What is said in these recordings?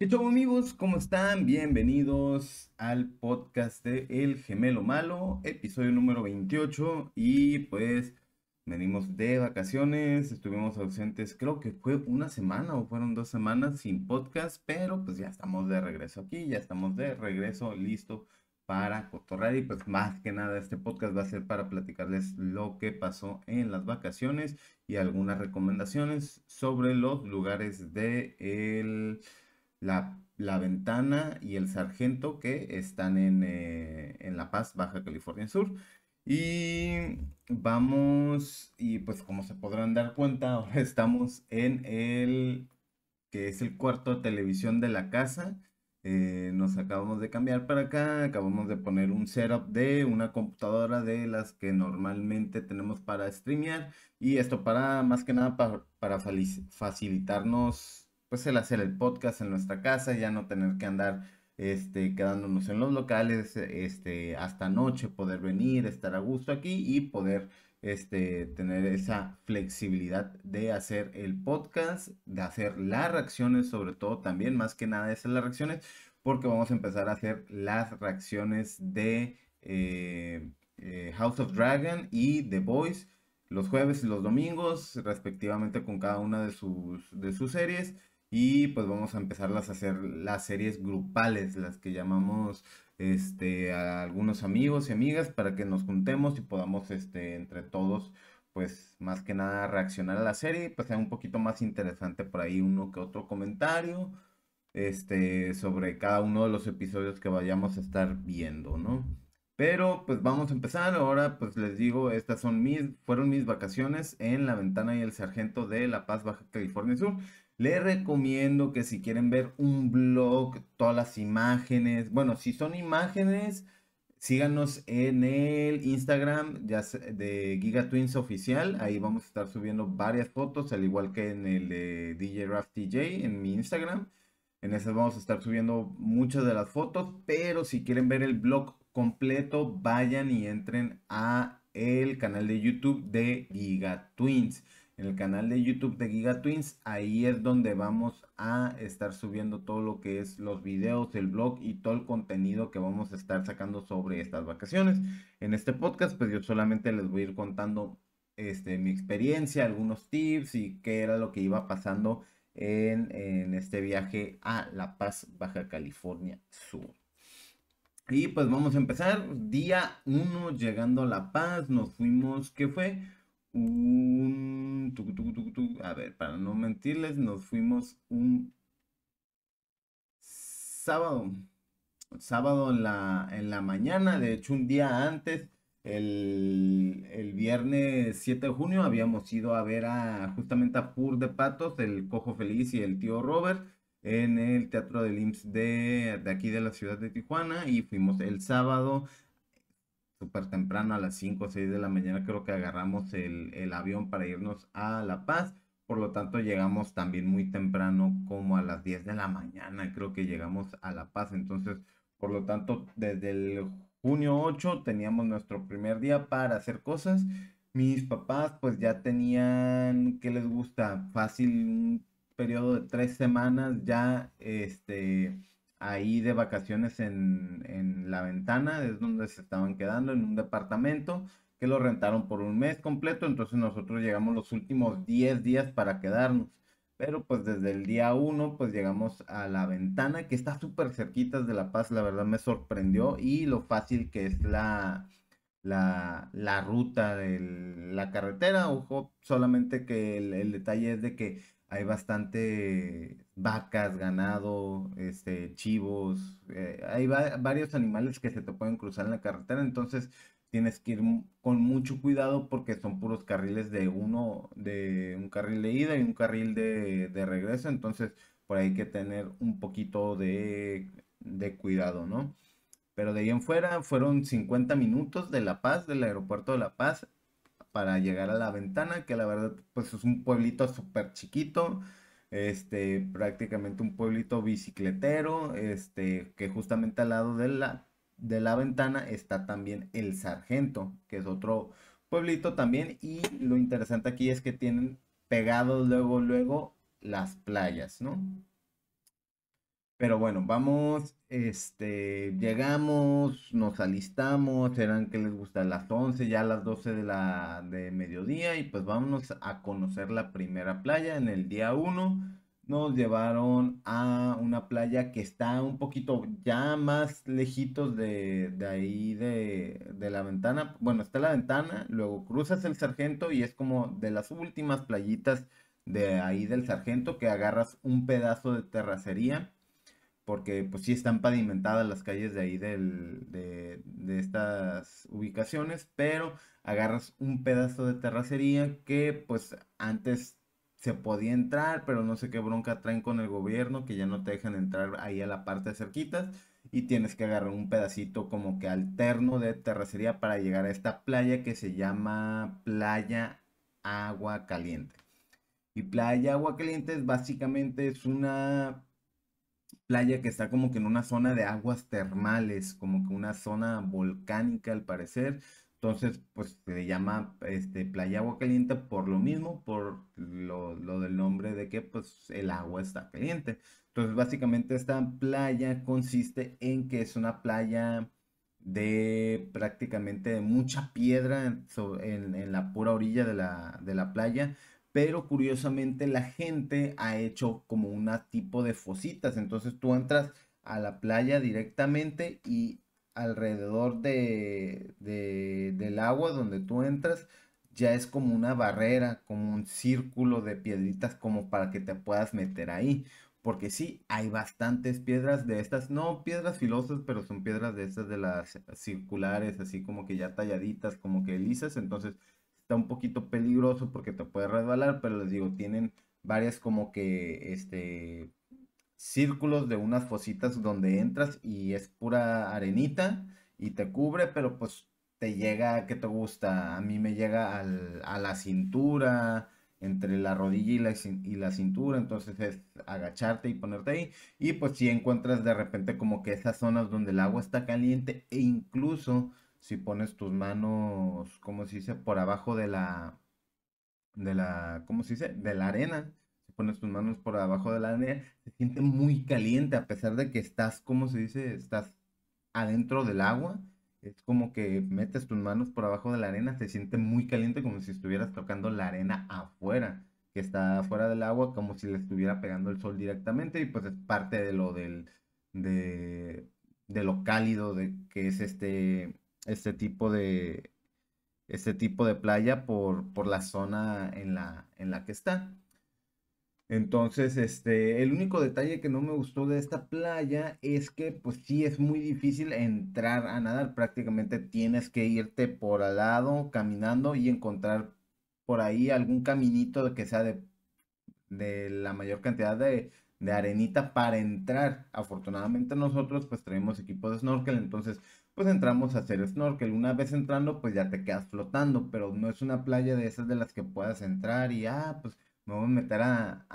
¿Qué amigos? ¿Cómo están? Bienvenidos al podcast de El Gemelo Malo, episodio número 28 y pues venimos de vacaciones, estuvimos ausentes, creo que fue una semana o fueron dos semanas sin podcast, pero pues ya estamos de regreso aquí, ya estamos de regreso, listo para cotorrar y pues más que nada este podcast va a ser para platicarles lo que pasó en las vacaciones y algunas recomendaciones sobre los lugares de el la, Ventana y el Sargento que están eh, en, La Paz, Baja California Sur. Y vamos, y pues como se podrán dar cuenta, ahora estamos en el que es el cuarto de televisión de la casa. Eh, nos acabamos de cambiar para acá, acabamos de poner un setup de una computadora de las que normalmente tenemos para streamear y esto para más que nada para, para facilitarnos pues el hacer el podcast en nuestra casa, ya no tener que andar este, quedándonos en los locales este, hasta noche, poder venir, estar a gusto aquí y poder este, tener esa flexibilidad de hacer el podcast, de hacer las reacciones, sobre todo también, más que nada hacer las reacciones, porque vamos a empezar a hacer las reacciones de eh, eh, House of Dragon y The Voice los jueves y los domingos, respectivamente con cada una de sus, de sus series. Y pues vamos a empezarlas a hacer las series grupales, las que llamamos este, a algunos amigos y amigas para que nos juntemos y podamos este, entre todos pues más que nada reaccionar a la serie, pues sea un poquito más interesante por ahí uno que otro comentario este, sobre cada uno de los episodios que vayamos a estar viendo, ¿no? Pero pues vamos a empezar. Ahora pues les digo, estas son mis, fueron mis vacaciones en La Ventana y el Sargento de La Paz, Baja California Sur. Les recomiendo que si quieren ver un blog, todas las imágenes, bueno, si son imágenes, síganos en el Instagram de Giga Twins Oficial. Ahí vamos a estar subiendo varias fotos, al igual que en el de DJ Raft DJ en mi Instagram. En esas vamos a estar subiendo muchas de las fotos, pero si quieren ver el blog completo, vayan y entren a el canal de YouTube de Giga Twins el canal de YouTube de Giga Twins. Ahí es donde vamos a estar subiendo todo lo que es los videos, el blog y todo el contenido que vamos a estar sacando sobre estas vacaciones. En este podcast, pues yo solamente les voy a ir contando este, mi experiencia, algunos tips y qué era lo que iba pasando en, en este viaje a La Paz, Baja California Sur. Y pues vamos a empezar. Día 1 llegando a La Paz, nos fuimos, ¿qué fue? Un... a ver, para no mentirles, nos fuimos un sábado. Sábado en la, en la mañana, de hecho un día antes, el, el, viernes 7 de junio, habíamos ido a ver a justamente a Pur de Patos, el Cojo Feliz y el tío Robert en el Teatro del IMSS de, de aquí de la ciudad de Tijuana y fuimos el sábado súper temprano, a las 5 o 6 de la mañana, creo que agarramos el, avión para irnos a La Paz. Por lo tanto, llegamos también muy temprano, como a las 10 de la mañana, creo que llegamos a La Paz. Entonces, por lo tanto, desde el junio 8 teníamos nuestro primer día para hacer cosas. Mis papás pues ya tenían, ¿qué les gusta? Fácil, un periodo de tres semanas ya, este, ahí de vacaciones en, en la ventana, es donde se estaban quedando, en un departamento que lo rentaron por un mes completo, entonces nosotros llegamos los últimos 10 días para quedarnos. Pero pues desde el día 1 pues llegamos a la ventana que está súper cerquita de La Paz, la verdad me sorprendió y lo fácil que es la, la, la ruta de la carretera. Ojo, solamente que el detalle es de que hay bastante vacas, ganado, este, chivos, eh, hay varios animales que se te pueden cruzar en la carretera, entonces tienes que ir con mucho cuidado porque son puros carriles de uno, de un carril de ida y un carril de, regreso, entonces por ahí hay que tener un poquito de, de cuidado, ¿no? Pero de ahí en fuera fueron 50 minutos de La Paz, del aeropuerto de La Paz, para llegar a la ventana, que la verdad pues es un pueblito súper chiquito, este, prácticamente un pueblito bicicletero, este, que justamente al lado de la, de la ventana está también el Sargento, que es otro pueblito también, y lo interesante aquí es que tienen pegados luego, luego las playas, ¿no? Pero bueno, vamos, este, llegamos, nos alistamos, eran que les gusta las 11, ya las 12 de la de mediodía y pues vámonos a conocer la primera playa en el día 1. Nos llevaron a una playa que está un poquito ya más lejitos de, de ahí de, de la ventana. Bueno, está la ventana, luego cruzas el sargento y es como de las últimas playitas de ahí del sargento que agarras un pedazo de terracería porque pues sí están pavimentadas las calles de ahí de, estas ubicaciones, pero agarras un pedazo de terracería que pues antes se podía entrar, pero no sé qué bronca traen con el gobierno, que ya no te dejan entrar ahí a la parte cerquitas y tienes que agarrar un pedacito como que alterno de terracería para llegar a esta playa que se llama Playa Agua Caliente. Y Playa Agua Caliente es básicamente es una playa que está como que en una zona de aguas termales, como que una zona volcánica al parecer. Entonces, pues se llama este, playa agua caliente por lo mismo, por lo, del nombre de que pues el agua está caliente. Entonces, básicamente esta playa consiste en que es una playa de prácticamente de mucha piedra en, la pura orilla de la, de la playa, pero curiosamente la gente ha hecho como un tipo de fositas. Entonces tú entras a la playa directamente y alrededor de, del agua donde tú entras ya es como una barrera, como un círculo de piedritas como para que te puedas meter ahí. Porque sí, hay bastantes piedras de estas, no piedras filosas, pero son piedras de estas de las circulares, así como que ya talladitas, como que lisas. Entonces está un poquito peligroso porque te puede resbalar, pero les digo, tienen varias como que este círculos de unas fositas donde entras y es pura arenita y te cubre, pero pues te llega, ¿qué te gusta? A mí me llega a la cintura, entre la rodilla y la, y la cintura, entonces es agacharte y ponerte ahí. Y pues si encuentras de repente como que esas zonas donde el agua está caliente e incluso si pones tus manos, ¿cómo se dice? Por abajo de la, de la, ¿cómo se dice? De la arena. Si pones tus manos por abajo de la arena, se siente muy caliente a pesar de que estás, ¿cómo se dice? Estás adentro del agua. Es como que metes tus manos por abajo de la arena, se siente muy caliente como si estuvieras tocando la arena afuera, que está afuera del agua, como si le estuviera pegando el sol directamente y pues es parte de lo del, de, de lo cálido de que es este, este tipo de, este tipo de playa por, por la zona en la, en la que está. Entonces, este, el único detalle que no me gustó de esta playa es que, pues sí, es muy difícil entrar a nadar. Prácticamente tienes que irte por al lado caminando y encontrar por ahí algún caminito que sea de, de la mayor cantidad de, de arenita para entrar. Afortunadamente nosotros pues traemos equipo de snorkel, entonces pues entramos a hacer snorkel. Una vez entrando, pues ya te quedas flotando, pero no es una playa de esas de las que puedas entrar y, ah, pues me voy a meter a,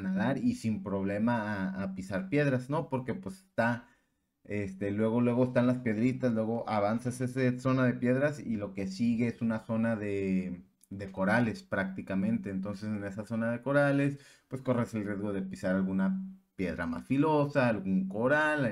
nadar y sin problema a, pisar piedras, ¿no? Porque pues está, este, luego, luego están las piedritas, luego avanzas esa zona de piedras y lo que sigue es una zona de, de corales prácticamente. Entonces en esa zona de corales, pues corres el riesgo de pisar alguna piedra más filosa, algún coral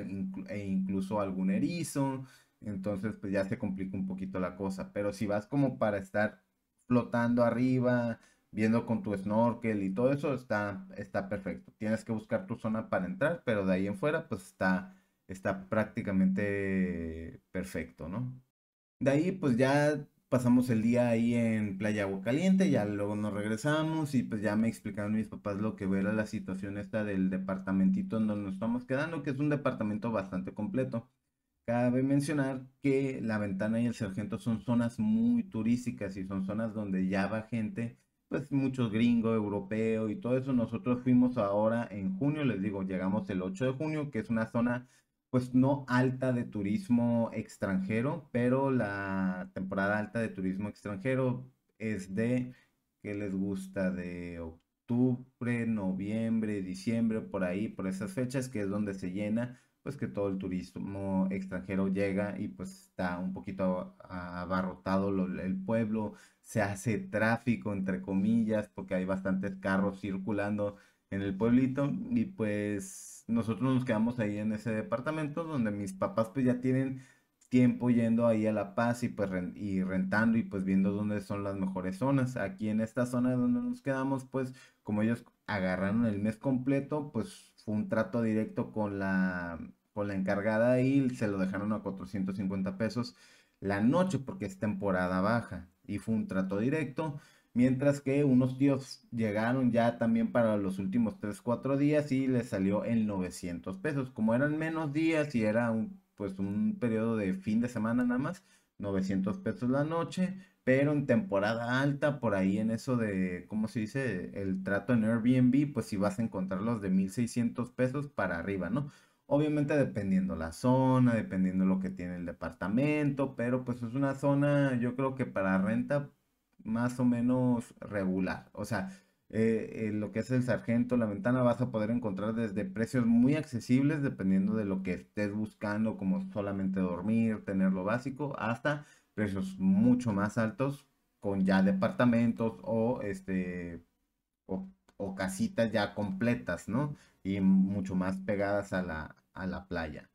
e incluso algún erizo. Entonces, pues ya se complica un poquito la cosa. Pero si vas como para estar flotando arriba, viendo con tu snorkel y todo eso, está, está perfecto. Tienes que buscar tu zona para entrar, pero de ahí en fuera, pues está, está prácticamente perfecto, ¿no? De ahí, pues ya pasamos el día ahí en Playa Agua Caliente, ya luego nos regresamos y pues ya me explicaron mis papás lo que era la situación esta del departamentito en donde nos estamos quedando, que es un departamento bastante completo. Cabe mencionar que la ventana y el sargento son zonas muy turísticas y son zonas donde ya va gente, pues muchos gringos, europeo y todo eso. Nosotros fuimos ahora en junio, les digo, llegamos el 8 de junio, que es una zona pues no alta de turismo extranjero, pero la temporada alta de turismo extranjero es de, ¿qué les gusta? De octubre, noviembre, diciembre, por ahí, por esas fechas, que es donde se llena pues que todo el turismo extranjero llega y pues está un poquito abarrotado el pueblo, se hace tráfico entre comillas porque hay bastantes carros circulando en el pueblito y pues nosotros nos quedamos ahí en ese departamento donde mis papás pues ya tienen tiempo yendo ahí a La Paz y pues y rentando y pues viendo dónde son las mejores zonas. Aquí en esta zona donde nos quedamos pues como ellos agarraron el mes completo pues fue un trato directo con la, con la encargada y se lo dejaron a 450 pesos la noche porque es temporada baja y fue un trato directo. Mientras que unos tíos llegaron ya también para los últimos 3, 4 días y les salió en 900 pesos. Como eran menos días y era un, pues un periodo de fin de semana nada más, 900 pesos la noche, pero en temporada alta, por ahí en eso de, ¿cómo se dice? El trato en Airbnb, pues si vas a encontrar los de 1600 pesos para arriba, ¿no? Obviamente dependiendo la zona, dependiendo lo que tiene el departamento, pero pues es una zona, yo creo que para renta más o menos regular. O sea, eh, lo que es el sargento, la ventana, vas a poder encontrar desde precios muy accesibles, dependiendo de lo que estés buscando, como solamente dormir, tener lo básico, hasta precios mucho más altos con ya departamentos o este o, casitas ya completas, ¿no? Y mucho más pegadas a la, a la playa.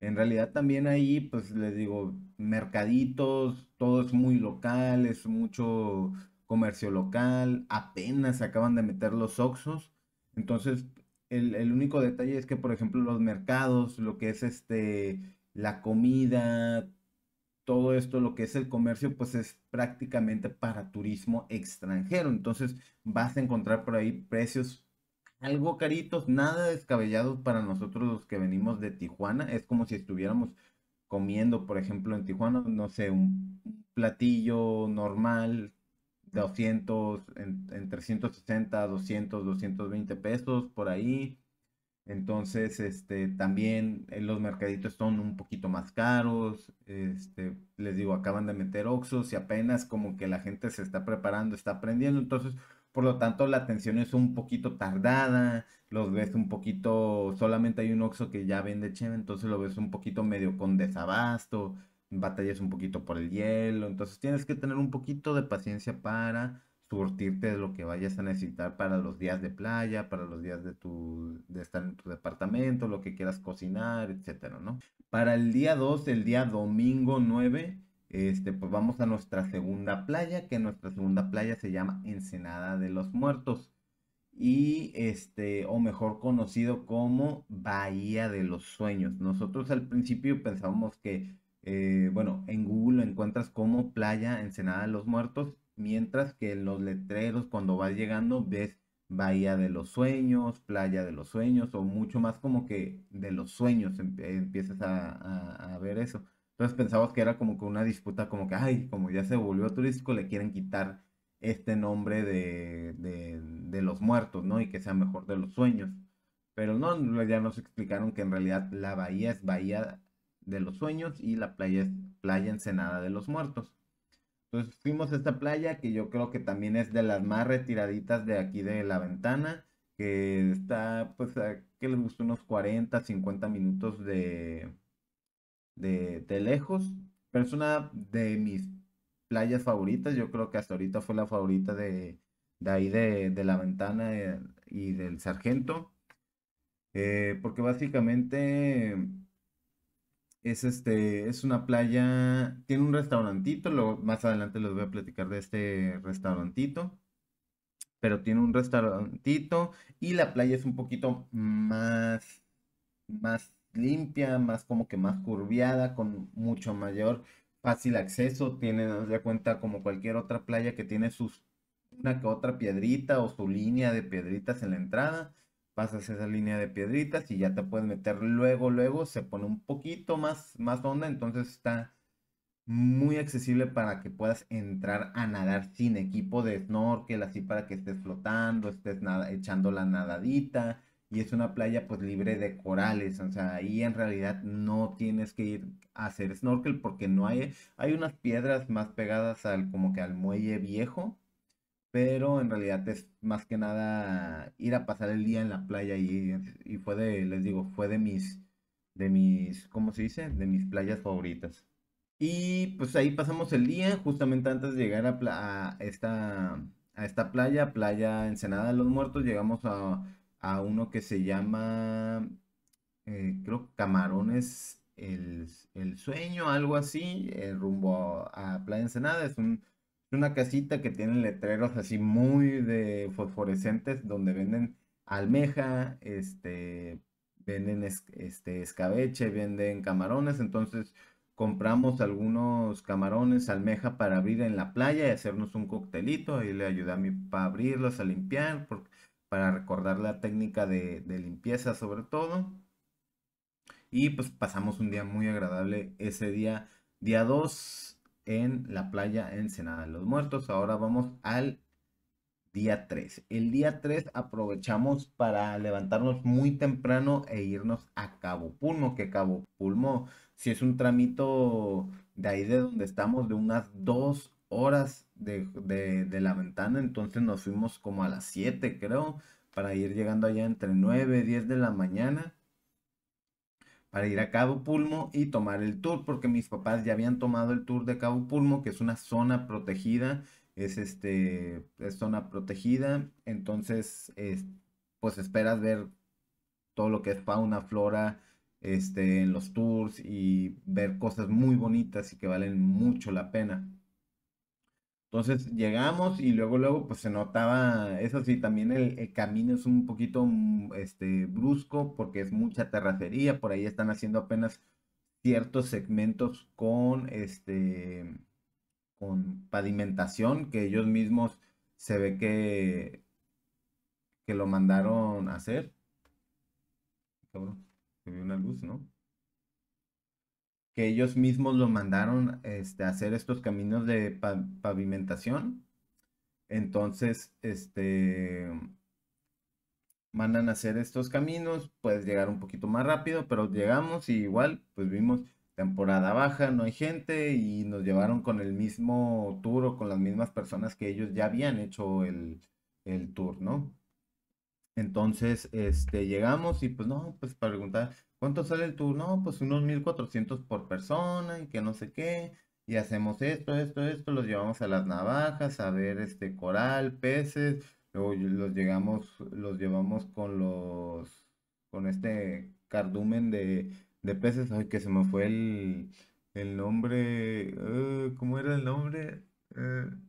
En realidad también ahí, pues les digo, mercaditos, todo es muy local, es mucho comercio local, apenas acaban de meter los Oxos. Entonces, el, el, único detalle es que, por ejemplo, los mercados, lo que es este, la comida, todo esto, lo que es el comercio, pues es prácticamente para turismo extranjero. Entonces, vas a encontrar por ahí precios algo caritos, nada descabellados para nosotros los que venimos de Tijuana. Es como si estuviéramos comiendo, por ejemplo, en Tijuana, no sé, un platillo normal, 200, en, en 360, 200, 220 pesos por ahí. Entonces, este, también en los mercaditos son un poquito más caros. Este, les digo, acaban de meter Oxos y apenas como que la gente se está preparando, está aprendiendo. Entonces, por lo tanto, la atención es un poquito tardada, los ves un poquito, solamente hay un Oxxo que ya vende cheve, entonces lo ves un poquito medio con desabasto, batallas un poquito por el hielo, entonces tienes que tener un poquito de paciencia para surtirte de lo que vayas a necesitar para los días de playa, para los días de tu de estar en tu departamento, lo que quieras cocinar, etcétera, ¿no? Para el día 2, el día domingo 9, este, pues vamos a nuestra segunda playa, que nuestra segunda playa se llama Ensenada de los Muertos. Y este, o mejor conocido como Bahía de los Sueños. Nosotros al principio pensábamos que, eh, bueno, en Google encuentras como playa Ensenada de los Muertos, mientras que los letreros cuando vas llegando ves Bahía de los Sueños, Playa de los Sueños, o mucho más como que de los sueños empiezas a, ver eso. Entonces pensamos que era como que una disputa, como que, ay, como ya se volvió turístico, le quieren quitar este nombre de, de, los muertos, ¿no? Y que sea mejor de los sueños. Pero no, ya nos explicaron que en realidad la bahía es bahía de los sueños y la playa es playa ensenada de los muertos. Entonces fuimos a esta playa que yo creo que también es de las más retiraditas de aquí de la ventana, que está pues a, que les gustó unos 40, 50 minutos de, de, lejos, pero es una de mis playas favoritas. Yo creo que hasta ahorita fue la favorita de, de ahí de, de, la ventana eh, y del sargento. Eh, porque básicamente es este, es una playa, tiene un restaurantito, luego más adelante les voy a platicar de este restaurantito. Pero tiene un restaurantito y la playa es un poquito más, más limpia, más como que más curviada, con mucho mayor fácil acceso. Tiene, nos da cuenta, como cualquier otra playa que tiene sus una que otra piedrita o su línea de piedritas en la entrada. Pasas esa línea de piedritas y ya te puedes meter luego, luego se pone un poquito más, más honda, entonces está muy accesible para que puedas entrar a nadar sin equipo de snorkel, así para que estés flotando, estés nada, echando la nadadita y es una playa pues libre de corales, o sea, ahí en realidad no tienes que ir a hacer snorkel porque no hay, hay unas piedras más pegadas al como que al muelle viejo, pero en realidad es más que nada ir a pasar el día en la playa y, fue de, les digo, fue de mis, de mis, ¿cómo se dice? De mis playas favoritas. Y pues ahí pasamos el día, justamente antes de llegar a, a esta a esta playa, playa Ensenada de los Muertos, llegamos a, a uno que se llama, eh, creo, Camarones el, el, Sueño, algo así, eh, rumbo a, Playa Ensenada. Es un, una casita que tiene letreros así muy de fosforescentes donde venden almeja, este, venden este, escabeche, venden camarones, entonces compramos algunos camarones, almeja para abrir en la playa y hacernos un coctelito. Ahí le ayudé a mi papá a abrirlos, a limpiar, para recordar la técnica de, limpieza sobre todo. Y pues pasamos un día muy agradable ese día, día 2 en la playa Ensenada de los Muertos. Ahora vamos al día 3. El día 3 aprovechamos para levantarnos muy temprano e irnos a Cabo Pulmo, que Cabo Pulmo si es un tramito de ahí de donde estamos, de unas dos horas de, la ventana, entonces nos fuimos como a las 7 creo, para ir llegando allá entre 9 y 10 de la mañana, para ir a Cabo Pulmo y tomar el tour, porque mis papás ya habían tomado el tour de Cabo Pulmo, que es una zona protegida, es este, es zona protegida, entonces, pues esperas ver todo lo que es fauna, flora, este, en los tours y ver cosas muy bonitas y que valen mucho la pena. Entonces llegamos y luego, luego, pues se notaba, eso sí, también el, camino es un poquito mm, este, brusco porque es mucha terracería, por ahí están haciendo apenas ciertos segmentos con, este, con pavimentación que ellos mismos se ve que, que lo mandaron hacer que una luz, ¿no? Que ellos mismos lo mandaron este, a hacer estos caminos de pavimentación. Entonces, este, mandan a hacer estos caminos, puedes llegar un poquito más rápido, pero llegamos y igual, pues vimos temporada baja, no hay gente y nos llevaron con el mismo tour o con las mismas personas que ellos ya habían hecho el, el tour, ¿no? Entonces, este, llegamos y pues no, pues para preguntar, ¿cuánto sale el tour? No, pues unos 1400 por persona y que no sé qué. Y hacemos esto, esto, esto, los llevamos a las navajas a ver este coral, peces, luego los llegamos, los llevamos con los, con este cardumen de, de peces, ay, que se me fue el, el nombre, uh, ¿cómo era el nombre? Uh,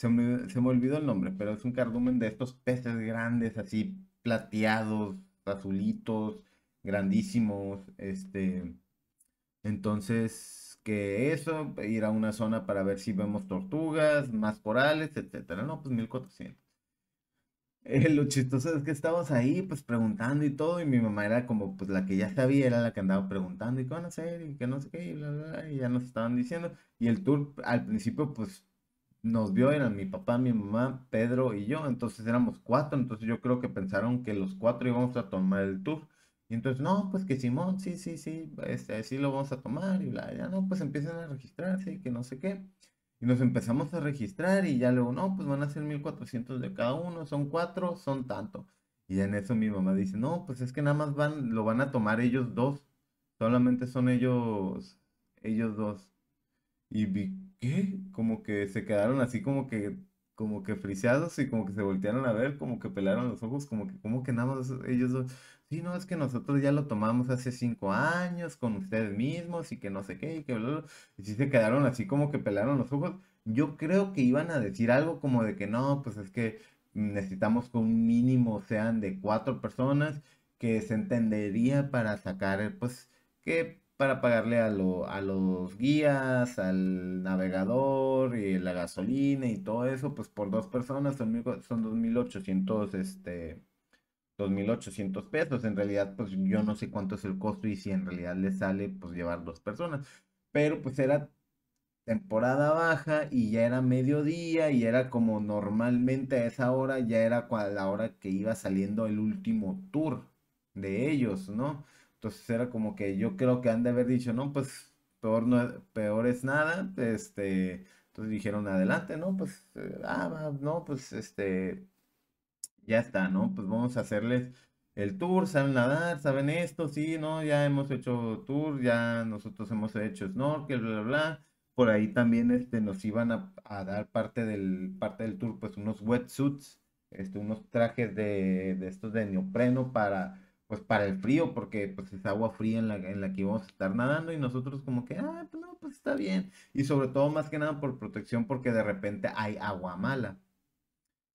se me, olvidó el nombre, pero es un cardumen de estos peces grandes, así plateados, azulitos, grandísimos, este, entonces, que eso, ir a una zona para ver si vemos tortugas, más corales, etcétera, no, pues 1400. Eh, lo chistoso es que estábamos ahí, pues preguntando y todo, y mi mamá era como, pues la que ya sabía, era la que andaba preguntando, y qué van a hacer, y que no sé qué, y ya nos estaban diciendo. Y el tour, al principio, pues nos vio, eran mi papá, mi mamá, Pedro y yo, entonces éramos cuatro, entonces yo creo que pensaron que los cuatro íbamos a tomar el tour. Y entonces, no, pues que Simón, sí, sí, sí, este, sí lo vamos a tomar, y bla, ya no, pues empiezan a registrarse, y que no sé qué. Y nos empezamos a registrar, y ya luego, no, pues van a ser 1400 de cada uno, son cuatro, son tanto. Y en eso mi mamá dice, no, pues es que nada más van, lo van a tomar ellos dos, solamente son ellos, ellos dos. Y vi, ¿qué? Como que se quedaron así como que, como que friseados y como que se voltearon a ver, como que pelaron los ojos, como que, como que nada más ellos dos, sí, no, es que nosotros ya lo tomamos hace cinco años con ustedes mismos y que no sé qué, y que bla, y sí se quedaron así como que pelaron los ojos. Yo creo que iban a decir algo como de que no, pues es que necesitamos que un mínimo sean de cuatro personas, que se entendería para sacar, pues, que para pagarle a, a los guías, al navegador y la gasolina y todo eso, pues por dos personas son, son 2.800, este, 2.800 pesos. En realidad, pues yo no sé cuánto es el costo y si en realidad le sale, pues llevar dos personas. Pero pues era temporada baja y ya era mediodía y era como normalmente a esa hora, ya era la hora que iba saliendo el último tour de ellos, ¿no? Entonces era como que yo creo que han de haber dicho, no, pues peor, no, peor es nada. Este, entonces dijeron, adelante, ¿no? Pues, eh, ah, no, pues este, ya está, ¿no? Pues vamos a hacerles el tour, saben nadar, saben esto, sí, ¿no? Ya hemos hecho tour, ya nosotros hemos hecho snorkel, bla, bla, bla. por ahí también este, nos iban a, dar parte del, parte del tour, pues unos wetsuits, este, unos trajes de, de estos de neopreno para, pues para el frío, porque pues es agua fría en la, en la que íbamos a estar nadando y nosotros como que, ah, pues no, pues está bien. Y sobre todo más que nada por protección porque de repente hay agua mala.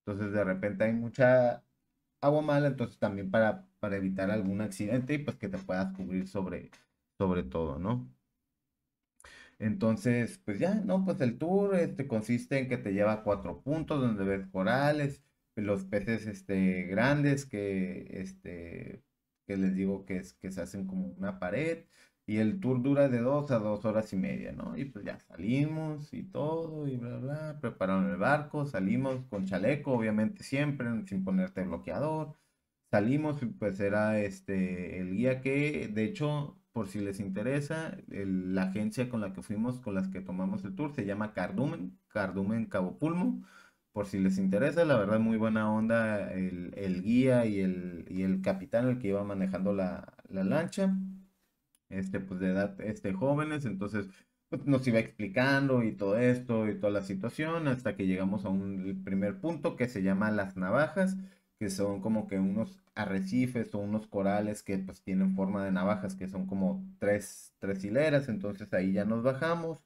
Entonces de repente hay mucha agua mala, entonces también para, para evitar algún accidente y pues que te puedas cubrir sobre, sobre todo, ¿no? Entonces, pues ya, ¿no? Pues el tour este, consiste en que te lleva cuatro puntos donde ves corales, los peces este, grandes que, este, que les digo que, es, que se hacen como una pared. Y el tour dura de dos a dos horas y media, ¿no? Y pues ya salimos y todo, y bla, bla, prepararon el barco, salimos con chaleco, obviamente siempre, sin ponerte bloqueador. Salimos y pues era este, el guía que, de hecho, por si les interesa, la agencia con la que fuimos, con las que tomamos el tour, se llama Cardumen, Cardumen Cabo Pulmo. Por si les interesa, la verdad, muy buena onda el, guía y el, y el capitán, el que iba manejando la, lancha. Este, pues de edad, este, jóvenes, entonces pues, nos iba explicando y todo esto y toda la situación hasta que llegamos a un primer punto que se llama Las Navajas, que son como que unos arrecifes o unos corales que pues tienen forma de navajas, que son como tres, tres hileras, entonces ahí ya nos bajamos,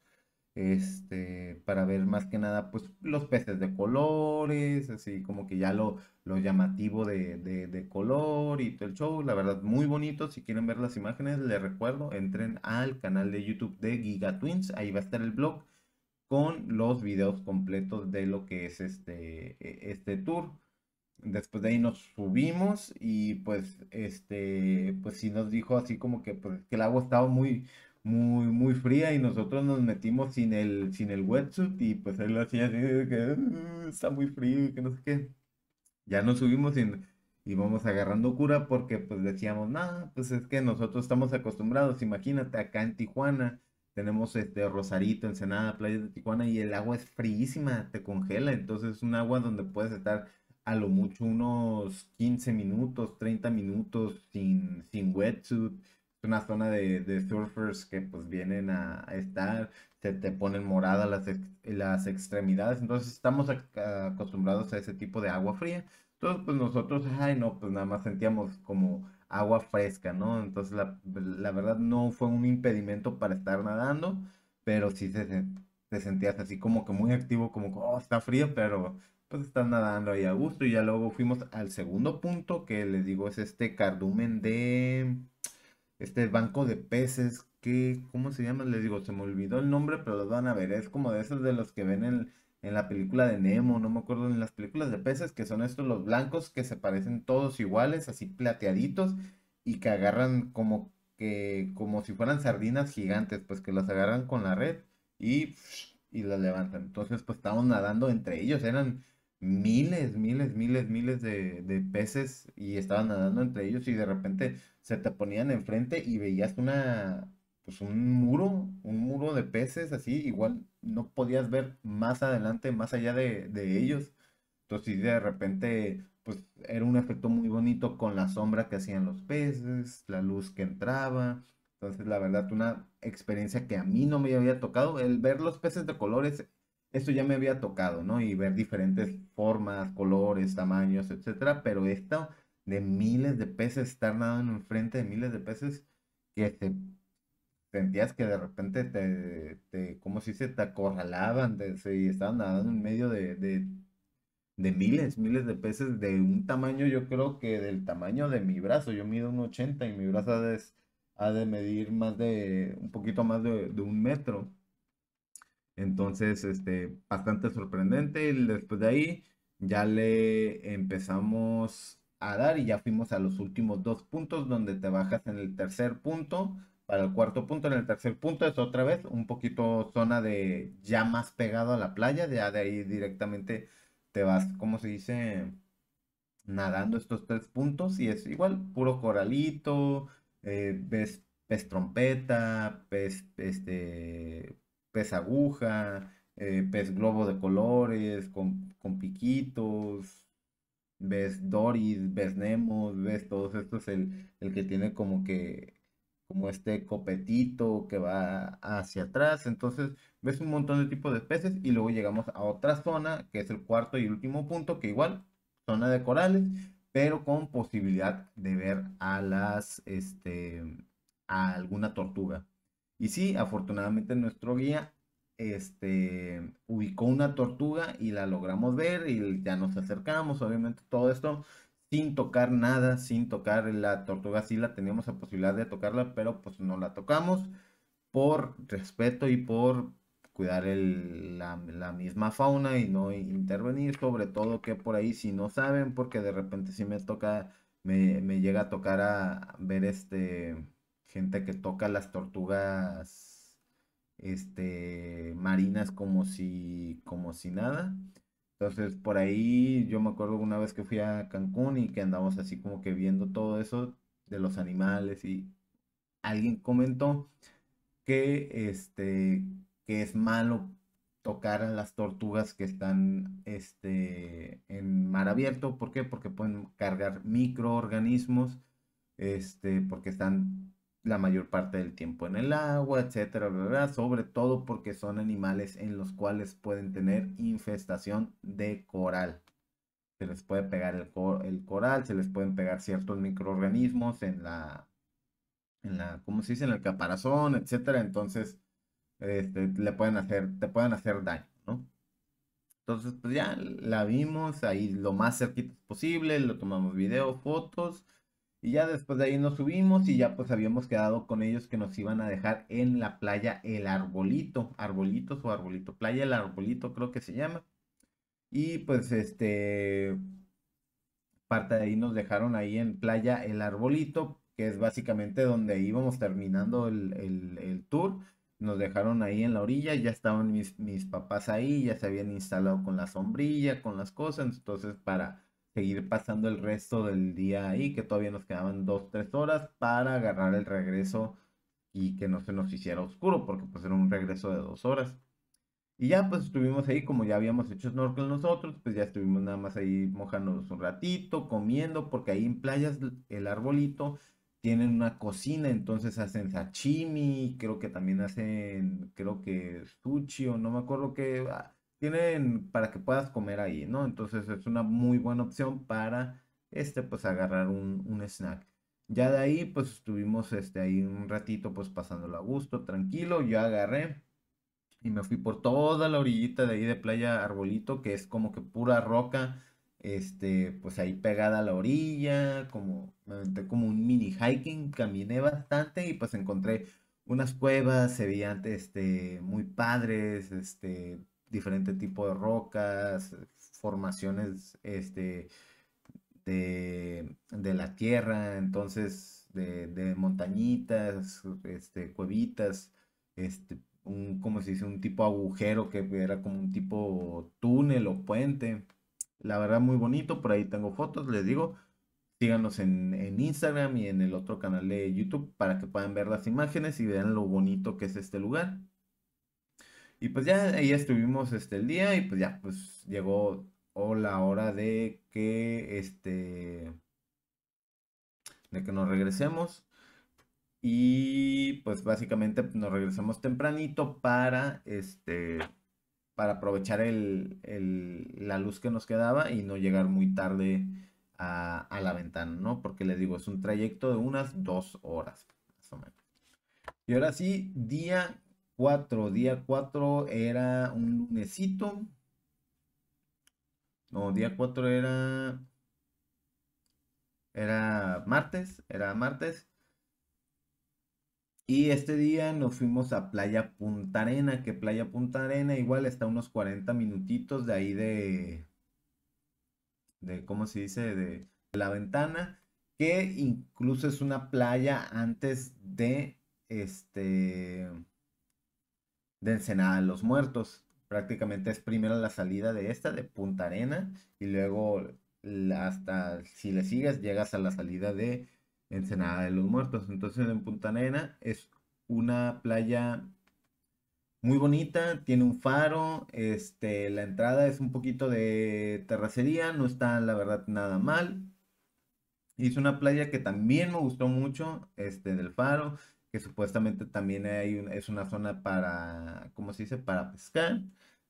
este, para ver más que nada pues los peces de colores, así como que ya lo, lo llamativo de, de, color y todo el show, la verdad muy bonito, si quieren ver las imágenes les recuerdo, entren al canal de YouTube de Giga Twins, ahí va a estar el blog con los videos completos de lo que es este, e, este tour. Después de ahí nos subimos y pues este pues sí nos dijo así como que pues que el agua estaba muy muy muy fría y nosotros nos metimos sin el sin el wetsuit y pues él hacía así de que uh, está muy frío y que no sé qué. Ya nos subimos y íbamos agarrando cura porque pues decíamos, "No, pues es que nosotros estamos acostumbrados, imagínate acá en Tijuana tenemos este Rosarito, Ensenada, playas de Tijuana y el agua es fríísima, te congela, entonces es un agua donde puedes estar a lo mucho unos 15 minutos, 30 minutos sin, sin wetsuit. Una zona de, surfers que pues vienen a, estar, se te ponen moradas las, las extremidades. Entonces estamos acostumbrados a ese tipo de agua fría. Entonces pues nosotros, ay no, pues nada más sentíamos como agua fresca, ¿no? Entonces la, verdad no fue un impedimento para estar nadando, pero sí se, te sentías así como que muy activo, como que, oh, está frío, pero pues están nadando ahí a gusto. Y ya luego fuimos al segundo punto, que les digo es este cardumen de este banco de peces. que ¿Cómo se llama? Les digo, se me olvidó el nombre, pero los van a ver. Es como de esos de los que ven en, en la película de Nemo, no me acuerdo, en las películas de peces, que son estos los blancos que se parecen todos iguales, así plateaditos, y que agarran como que, como si fueran sardinas gigantes, pues que las agarran con la red y, y las levantan. Entonces, pues estábamos nadando entre ellos, eran miles, miles, miles, miles de, peces y estaban nadando entre ellos y de repente se te ponían enfrente y veías una, pues un muro, un muro de peces así, igual no podías ver más adelante, más allá de, ellos. Entonces de repente, pues era un efecto muy bonito con la sombra que hacían los peces, la luz que entraba. Entonces, la verdad, una experiencia que a mí no me había tocado, el ver los peces de colores esto ya me había tocado, ¿no? Y ver diferentes formas, colores, tamaños, etcétera, pero esto de miles de peces, estar nadando enfrente de miles de peces, que te sentías que de repente te, te ¿cómo se? Te acorralaban, te, se, estaban nadando en medio de, de, de, miles, miles de peces de un tamaño, yo creo que del tamaño de mi brazo, yo mido un 80 y mi brazo ha de, ha de medir más de, un poquito más de, de un metro. Entonces, este, bastante sorprendente. Y después de ahí ya le empezamos a dar y ya fuimos a los últimos dos puntos donde te bajas en el tercer punto. Para el cuarto punto, en el tercer punto es otra vez un poquito zona de ya más pegado a la playa. Ya de ahí directamente te vas, ¿cómo se dice? Nadando estos tres puntos y es igual, puro coralito, eh, ves pez trompeta, pez, este, pez aguja, eh, pez globo de colores, con, piquitos, ves Doris, ves Nemo, ves todos estos, el, el que tiene como que como este copetito que va hacia atrás. Entonces ves un montón de tipos de especies y luego llegamos a otra zona que es el cuarto y último punto que igual zona de corales pero con posibilidad de ver a las este a alguna tortuga. Y sí, afortunadamente nuestro guía este, ubicó una tortuga y la logramos ver y ya nos acercamos, obviamente todo esto sin tocar nada, sin tocar la tortuga, sí la teníamos la posibilidad de tocarla, pero pues no la tocamos por respeto y por cuidar la, misma fauna y no intervenir, sobre todo que por ahí si no saben, porque de repente si me toca, me, me llega a tocar a ver este gente que toca las tortugas este, marinas como si, como si nada. Entonces, por ahí yo me acuerdo una vez que fui a Cancún y que andamos así como que viendo todo eso de los animales y alguien comentó que este que es malo tocar a las tortugas que están este en mar abierto, ¿por qué? Porque pueden cargar microorganismos este porque están la mayor parte del tiempo en el agua, etcétera, sobre todo porque son animales en los cuales pueden tener infestación de coral. Se les puede pegar el, el coral, se les pueden pegar ciertos microorganismos en la, en la, ¿cómo se dice? En el caparazón, etcétera. Entonces, este, le pueden hacer, te pueden hacer daño, ¿no? Entonces, pues ya la vimos ahí lo más cerquita posible, lo tomamos video, fotos y ya después de ahí nos subimos y ya pues habíamos quedado con ellos que nos iban a dejar en la playa El Arbolito, Arbolitos o Arbolito, Playa El Arbolito creo que se llama. Y pues este, parte de ahí nos dejaron ahí en Playa El Arbolito, que es básicamente donde íbamos terminando el, el tour. Nos dejaron ahí en la orilla, ya estaban mis, mis papás ahí, ya se habían instalado con la sombrilla, con las cosas, entonces para seguir pasando el resto del día ahí, que todavía nos quedaban dos, tres horas para agarrar el regreso y que no se nos hiciera oscuro, porque pues era un regreso de dos horas. Y ya pues estuvimos ahí, como ya habíamos hecho snorkel nosotros, pues ya estuvimos nada más ahí mojándonos un ratito, comiendo, porque ahí en playas el arbolito tienen una cocina, entonces hacen sashimi, creo que también hacen, creo que sushi o no me acuerdo qué, ah, tienen para que puedas comer ahí, ¿no? Entonces es una muy buena opción para, este, pues agarrar un, un snack. Ya de ahí, pues estuvimos, este, ahí un ratito, pues pasándolo a gusto, tranquilo, yo agarré y me fui por toda la orillita de ahí de Playa Arbolito, que es como que pura roca, este, pues ahí pegada a la orilla, como, me como un mini hiking, caminé bastante y pues encontré unas cuevas, se veían, este, muy padres, este, diferente tipo de rocas, formaciones este, de, la tierra, entonces de, montañitas, este, cuevitas, este, un, como se dice, un tipo agujero que era como un tipo túnel o puente. La verdad muy bonito, por ahí tengo fotos, les digo, síganos en, en, Instagram y en el otro canal de YouTube para que puedan ver las imágenes y vean lo bonito que es este lugar. Y pues ya ahí estuvimos este, el día y pues ya pues llegó la hora de que este de que nos regresemos y pues básicamente nos regresamos tempranito para este para aprovechar el, la luz que nos quedaba y no llegar muy tarde a, a, la ventana, ¿no? Porque les digo, es un trayecto de unas dos horas, más o menos. Y ahora sí, día 4, día 4 era un lunesito. No, día 4 era. Era martes, era martes. Y este día nos fuimos a Playa Punta Arena, que Playa Punta Arena igual está unos 40 minutitos de ahí de, de ¿cómo se dice? De, la ventana, que incluso es una playa antes de, este, de Ensenada de los Muertos. Prácticamente es primero la salida de esta, de Punta Arena, y luego hasta, si le sigues, llegas a la salida de Ensenada de los Muertos. Entonces en Punta Arena es una playa muy bonita, tiene un faro, este, la entrada es un poquito de terracería, no está la verdad nada mal. Y es una playa que también me gustó mucho, este, del faro que supuestamente también hay es una zona para, ¿cómo se dice? Para pescar.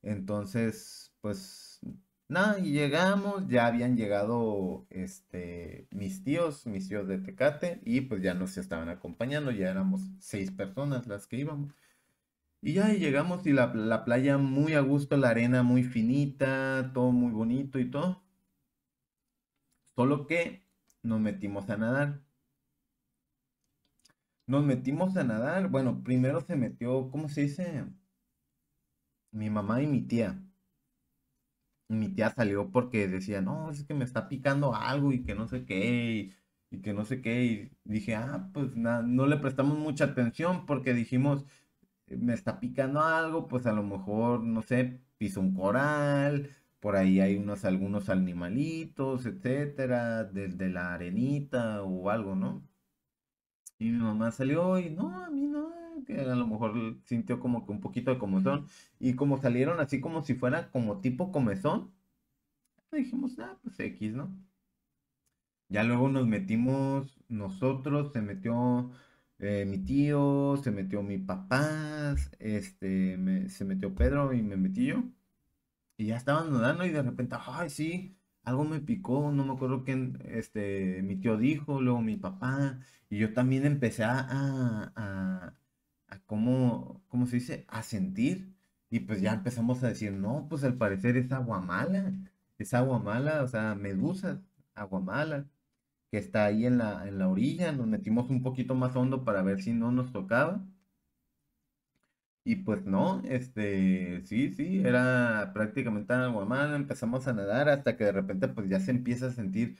Entonces, pues nada, y llegamos, ya habían llegado este, mis tíos, mis tíos de Tecate, y pues ya nos estaban acompañando, ya éramos seis personas las que íbamos. Y ya llegamos y la, la playa muy a gusto, la arena muy finita, todo muy bonito y todo. Solo que nos metimos a nadar. Nos metimos a nadar. Bueno, primero se metió, ¿cómo se dice? Mi mamá y mi tía. mi tía salió porque decía, no, es que me está picando algo y que no sé qué, y, que no sé qué. Y dije, ah, pues nada, no le prestamos mucha atención porque dijimos, me está picando algo, pues a lo mejor, no sé, piso un coral, por ahí hay unos, algunos animalitos, etcétera, desde la arenita o algo, ¿no? Y mi mamá salió y no, a mí no, que a lo mejor sintió como que un poquito de comezón. Y como salieron así como si fuera como tipo comezón, dijimos, ah, pues X, ¿no? Ya luego nos metimos nosotros, se metió eh, mi tío, se metió mi papá, este, se metió Pedro y me metí yo. Y ya estaban nadando y de repente, ay, sí, algo me picó, no me acuerdo quién, este, mi tío dijo, luego mi papá, y yo también empecé a, a, cómo, ¿cómo se dice? A sentir, y pues ya empezamos a decir, no, pues al parecer es agua mala, es agua mala, o sea, medusas, agua mala, que está ahí en la, en la orilla, nos metimos un poquito más hondo para ver si no nos tocaba, y pues no, este, sí, sí, era prácticamente aguamala, empezamos a nadar hasta que de repente pues ya se empieza a sentir,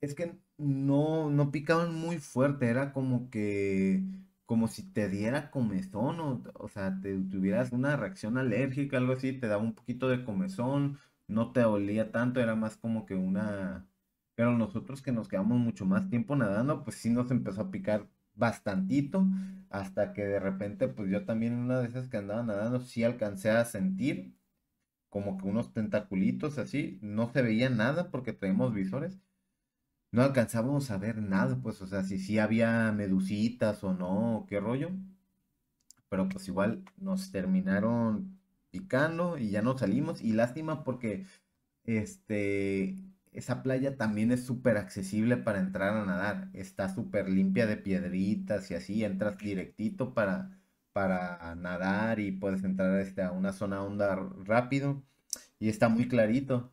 es que no, no picaban muy fuerte, era como que, como si te diera comezón o, o sea, te tuvieras una reacción alérgica, algo así, te daba un poquito de comezón, no te olía tanto, era más como que una, pero nosotros que nos quedamos mucho más tiempo nadando, pues sí nos empezó a picar bastantito, hasta que de repente, pues yo también una de esas que andaba nadando, sí alcancé a sentir como que unos tentaculitos así, no se veía nada porque traíamos visores, no alcanzábamos a ver nada, pues, o sea, si sí había medusitas o no, qué rollo, pero pues igual nos terminaron picando y ya no salimos, y lástima porque, este, esa playa también es súper accesible para entrar a nadar. Está súper limpia de piedritas y así, entras directito para, para nadar y puedes entrar este, a una zona onda rápido y está muy clarito.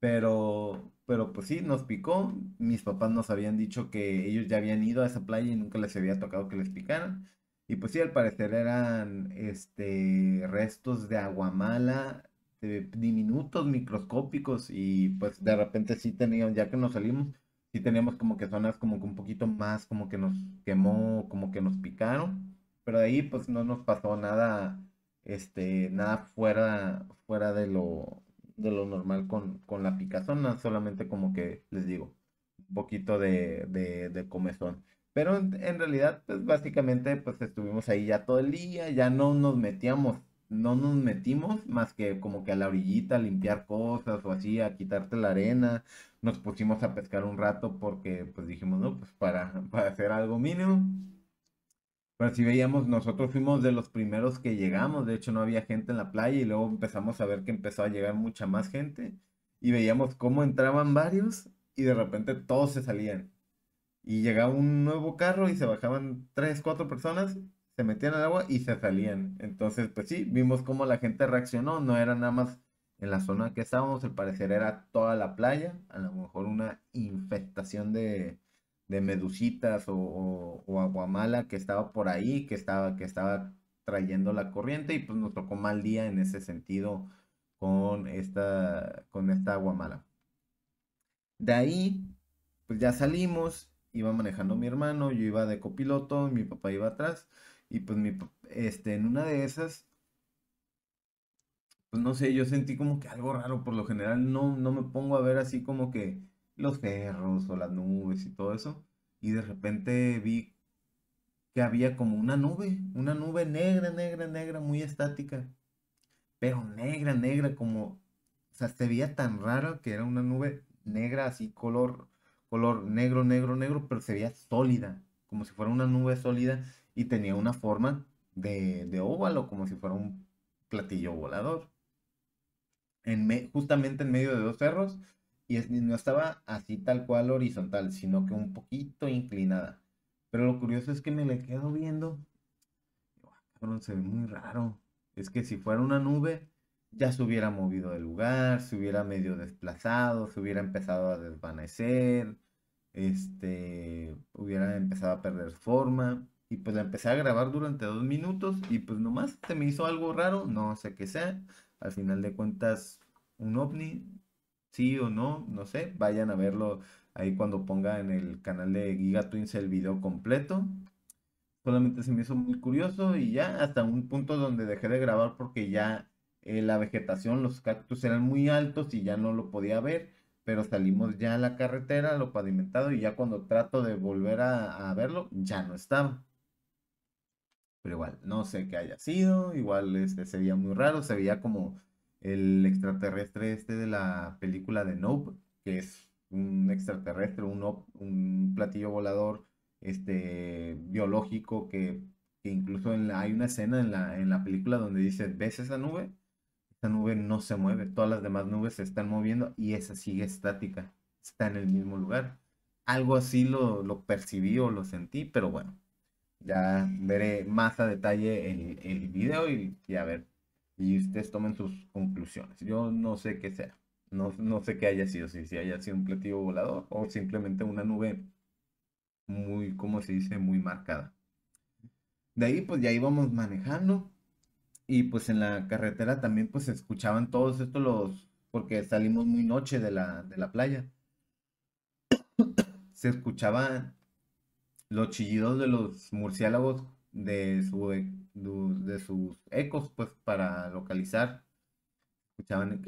Pero, pero pues sí, nos picó. Mis papás nos habían dicho que ellos ya habían ido a esa playa y nunca les había tocado que les picaran. Y pues sí, al parecer eran este, restos de aguamala diminutos, microscópicos y pues de repente sí teníamos, ya que nos salimos, sí teníamos como que zonas como que un poquito más, como que nos quemó, como que nos picaron, pero de ahí pues no nos pasó nada, este, nada fuera, fuera de lo, de lo normal con, con la picazón, solamente como que les digo, un poquito de, de, comezón. Pero en, en, realidad, pues básicamente, pues estuvimos ahí ya todo el día, ya no nos metíamos no nos metimos más que como que a la orillita a limpiar cosas o así, a quitarte la arena. Nos pusimos a pescar un rato porque pues dijimos, no, pues para, para hacer algo mínimo. Pero si veíamos, nosotros fuimos de los primeros que llegamos, de hecho no había gente en la playa y luego empezamos a ver que empezó a llegar mucha más gente y veíamos cómo entraban varios y de repente todos se salían. Y llegaba un nuevo carro y se bajaban tres, cuatro personas se metían al agua y se salían. Entonces, pues sí, vimos cómo la gente reaccionó, no era nada más en la zona que estábamos, al parecer era toda la playa, a lo mejor una infestación de, de medusitas o, o, aguamala que estaba por ahí, que estaba, que estaba trayendo la corriente y pues nos tocó mal día en ese sentido con esta, con esta aguamala. De ahí, pues ya salimos, iba manejando mi hermano, yo iba de copiloto, mi papá iba atrás. Y pues mi, este, en una de esas, pues no sé, yo sentí como que algo raro. Por lo general no, no me pongo a ver así como que los cerros o las nubes y todo eso. Y de repente vi que había como una nube, una nube negra, negra, negra, muy estática. Pero negra, negra, como, o sea, se veía tan raro que era una nube negra así, color, color negro, negro, negro, pero se veía sólida como si fuera una nube sólida y tenía una forma de, de óvalo, como si fuera un platillo volador. En justamente en medio de dos cerros y no estaba así tal cual horizontal, sino que un poquito inclinada. Pero lo curioso es que me le quedo viendo. Ah, se ve muy raro. Es que si fuera una nube, ya se hubiera movido del lugar, se hubiera medio desplazado, se hubiera empezado a desvanecer, este, hubiera empezado a perder forma. Y pues la empecé a grabar durante dos minutos y pues nomás se me hizo algo raro, no sé qué sea. Al final de cuentas, un ovni, sí o no, no sé. Vayan a verlo ahí cuando ponga en el canal de Giga Twins el video completo. Solamente se me hizo muy curioso y ya hasta un punto donde dejé de grabar porque ya eh, la vegetación, los cactus eran muy altos y ya no lo podía ver pero salimos ya a la carretera, lo pavimentado, y ya cuando trato de volver a, verlo, ya no estaba. Pero igual, no sé qué haya sido, igual este, se muy raro, se veía como el extraterrestre este de la película de Nope, que es un extraterrestre, un, un platillo volador este, biológico que, incluso en hay una escena en la, en la película donde dice, ¿ves esa nube? esta nube no se mueve, todas las demás nubes se están moviendo y esa sigue estática, está en el mismo lugar. Algo así lo, lo percibí o lo sentí, pero bueno, ya veré más a detalle el, video y, a ver, y ustedes tomen sus conclusiones. Yo no sé qué sea, no, no sé qué haya sido, si, si haya sido un platillo volador o simplemente una nube muy, ¿cómo se dice? Muy marcada. De ahí pues ya íbamos manejando y pues en la carretera también pues se escuchaban todos estos los, porque salimos muy noche de la, de la playa. Se escuchaban los chillidos de los murciélagos de, e, de sus ecos pues para localizar. Escuchaban...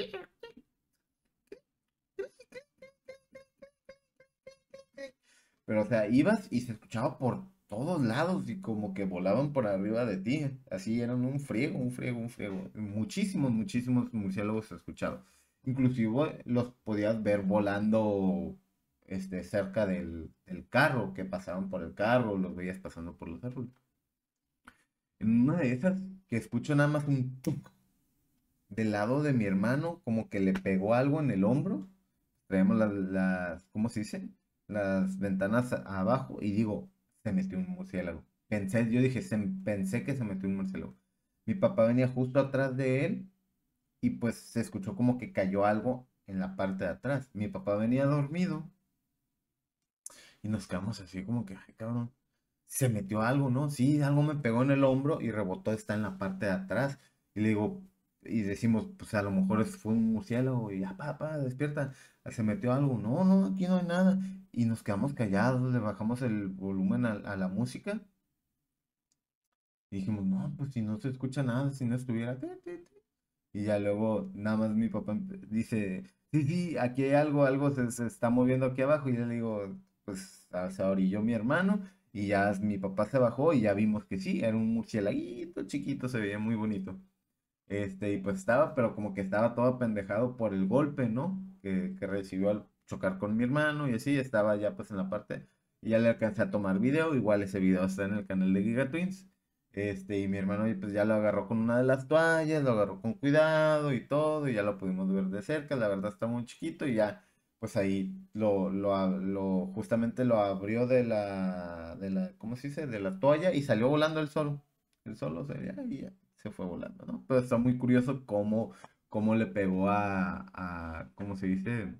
Pero o sea, ibas y se escuchaba por todos lados y como que volaban por arriba de ti. Así eran un friego, un friego, un friego. Muchísimos, muchísimos murciélagos se escuchaban. Inclusive los podías ver volando este, cerca del, carro, que pasaban por el carro, los veías pasando por los árboles. En una de esas, que escucho nada más un tuk del lado de mi hermano, como que le pegó algo en el hombro. Traemos las, las ¿cómo se dice? Las ventanas abajo y digo, se metió un murciélago. Pensé, yo dije, pensé que se metió un murciélago. Mi papá venía justo atrás de él y pues se escuchó como que cayó algo en la parte de atrás. Mi papá venía dormido y nos quedamos así como que, ay, cabrón, se metió algo, ¿no? Sí, algo me pegó en el hombro y rebotó, está en la parte de atrás. Y le digo, y decimos, pues a lo mejor fue un murciélago y ya, papá, despierta, se metió algo. No, no, aquí no hay nada. Y nos quedamos callados, le bajamos el volumen a, la música. Y dijimos, no, pues si no se escucha nada, si no estuviera. Y ya luego, nada más mi papá dice, sí, sí, aquí hay algo, algo se, está moviendo aquí abajo. Y yo le digo, pues se orilló mi hermano. Y ya mi papá se bajó y ya vimos que sí, era un murciélaguito chiquito, se veía muy bonito. Este, y pues estaba, pero como que estaba todo pendejado por el golpe, ¿no? Que, que recibió al chocar con mi hermano y así, estaba ya pues en la parte, y ya le alcancé a tomar video, igual ese video está en el canal de Giga Twins, este, y mi hermano pues ya lo agarró con una de las toallas, lo agarró con cuidado y todo, y ya lo pudimos ver de cerca, la verdad está muy chiquito y ya, pues ahí lo, lo, justamente lo abrió de la, de la, ¿cómo se dice? De la toalla y salió volando el solo, el solo, o sea, ya, ya se fue volando, ¿no? Pero está muy curioso cómo, cómo le pegó a, a ¿cómo se dice?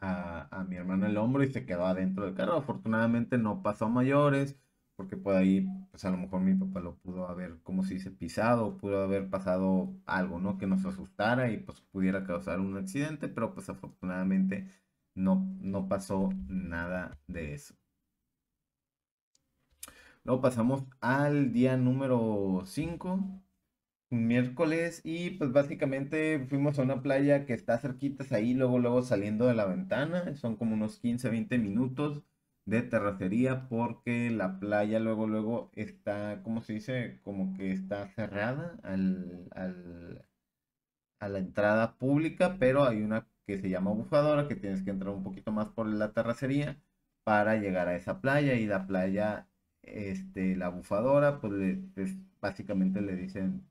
A, mi hermano el hombro y se quedó adentro del carro. Afortunadamente no pasó a mayores, porque por ahí, pues a lo mejor mi papá lo pudo haber, como se dice, pisado, pudo haber pasado algo, ¿no? Que nos asustara y pues pudiera causar un accidente, pero pues afortunadamente no, no pasó nada de eso. Luego pasamos al día número 5, miércoles, y pues básicamente fuimos a una playa que está cerquitas ahí, luego, luego saliendo de la ventana, son como unos 15, 20 minutos de terracería porque la playa luego, luego está, ¿cómo se dice? Como que está cerrada al, al, a la entrada pública, pero hay una que se llama bufadora, que tienes que entrar un poquito más por la terracería para llegar a esa playa y la playa, este, la bufadora, pues, pues básicamente le dicen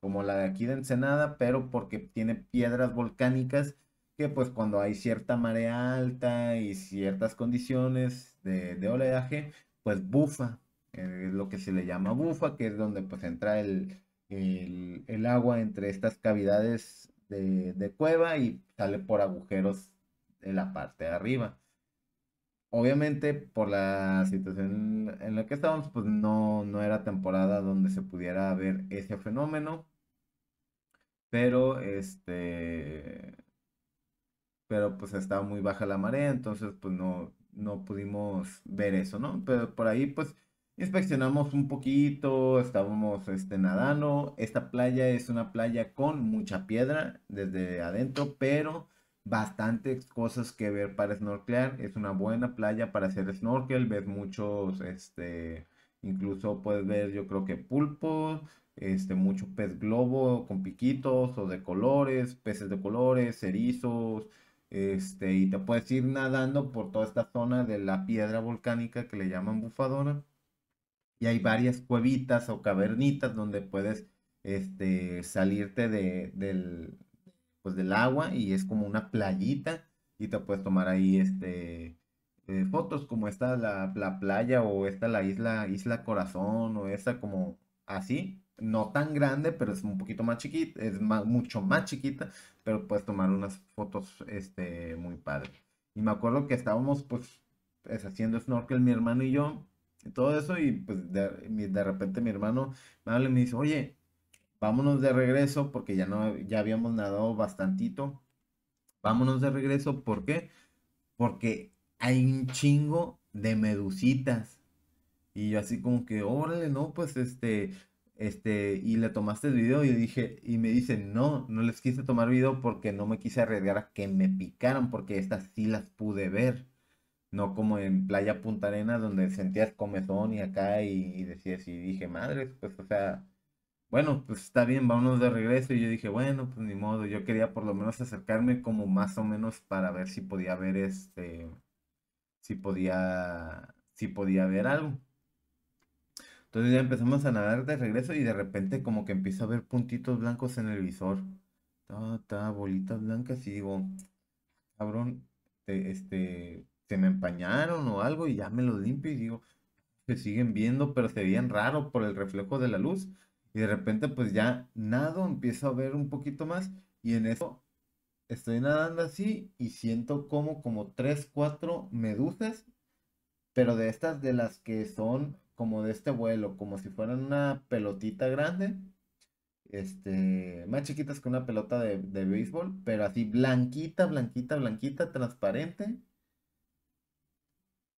como la de aquí de Ensenada, pero porque tiene piedras volcánicas que pues cuando hay cierta marea alta y ciertas condiciones de, oleaje, pues bufa, eh, es lo que se le llama bufa, que es donde pues entra el, el, agua entre estas cavidades de, de, cueva y sale por agujeros en la parte de arriba. Obviamente por la situación en la que estábamos, pues no, no era temporada donde se pudiera ver ese fenómeno. Pero este pero pues estaba muy baja la marea, entonces pues no, no pudimos ver eso, ¿no? Pero por ahí pues inspeccionamos un poquito, estábamos este, nadando. Esta playa es una playa con mucha piedra desde adentro, pero bastantes cosas que ver para snorkelar. Es una buena playa para hacer snorkel, ves muchos, este, incluso puedes ver yo creo que pulpos, este, mucho pez globo con piquitos o de colores, peces de colores, erizos, este, y te puedes ir nadando por toda esta zona de la piedra volcánica que le llaman bufadora. Y hay varias cuevitas o cavernitas donde puedes este, salirte de, del, pues, del agua y es como una playita y te puedes tomar ahí este, eh, fotos como esta la, la, playa o esta la isla, isla Corazón o esta como así no tan grande, pero es un poquito más chiquita, es mucho más chiquita, pero puedes tomar unas fotos este, muy padres. Y me acuerdo que estábamos pues haciendo snorkel mi hermano y yo, y todo eso, y pues de, de, repente mi hermano me habla y me dice, oye, vámonos de regreso, porque ya, no, ya habíamos nadado bastantito, vámonos de regreso, ¿por qué? Porque hay un chingo de medusitas. Y yo así como que, órale, no, pues este, este, y le tomaste el video y dije, y me dice, no, no les quise tomar video porque no me quise arriesgar a que me picaran, porque estas sí las pude ver. No como en Playa Punta Arena donde sentías comezón y acá y, decías, y dije, madre, pues, o sea, bueno, pues está bien, vámonos de regreso. Y yo dije, bueno, pues ni modo, yo quería por lo menos acercarme como más o menos para ver si podía ver este, si podía, si podía ver algo. Entonces ya empezamos a nadar de regreso y de repente como que empiezo a ver puntitos blancos en el visor. Ta, bolitas blancas y digo, cabrón, este, se me empañaron o algo y ya me los limpio y digo, se siguen viendo, pero se veían raro por el reflejo de la luz. Y de repente pues ya nado, empiezo a ver un poquito más y en eso estoy nadando así y siento como como tres, cuatro medusas, pero de estas de las que son como de este vuelo, como si fueran una pelotita grande, este, más chiquitas que una pelota de, béisbol, pero así blanquita, blanquita, blanquita, transparente.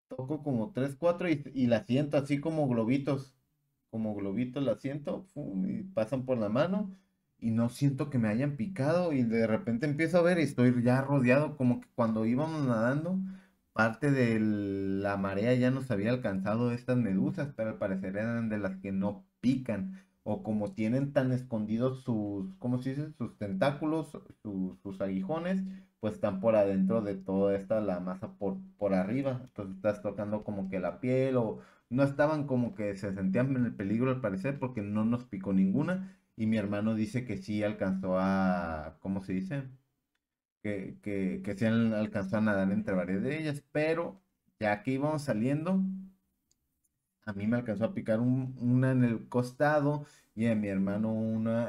Toco como 3, 4 y, la siento así como globitos, como globitos la siento, y pasan por la mano y no siento que me hayan picado y de repente empiezo a ver y estoy ya rodeado como que cuando íbamos nadando parte de la marea ya nos había alcanzado estas medusas, pero al parecer eran de las que no pican. O como tienen tan escondidos sus, ¿cómo se dice? Sus tentáculos, sus aguijones, pues están por adentro de toda esta, la masa por, por arriba. Entonces estás tocando como que la piel o no estaban como que se sentían en el peligro al parecer porque no nos picó ninguna. Y mi hermano dice que sí alcanzó a, ¿cómo se dice? Que, se han alcanzado a nadar entre varias de ellas, pero ya que íbamos saliendo, a mí me alcanzó a picar una en el costado y a mi hermano una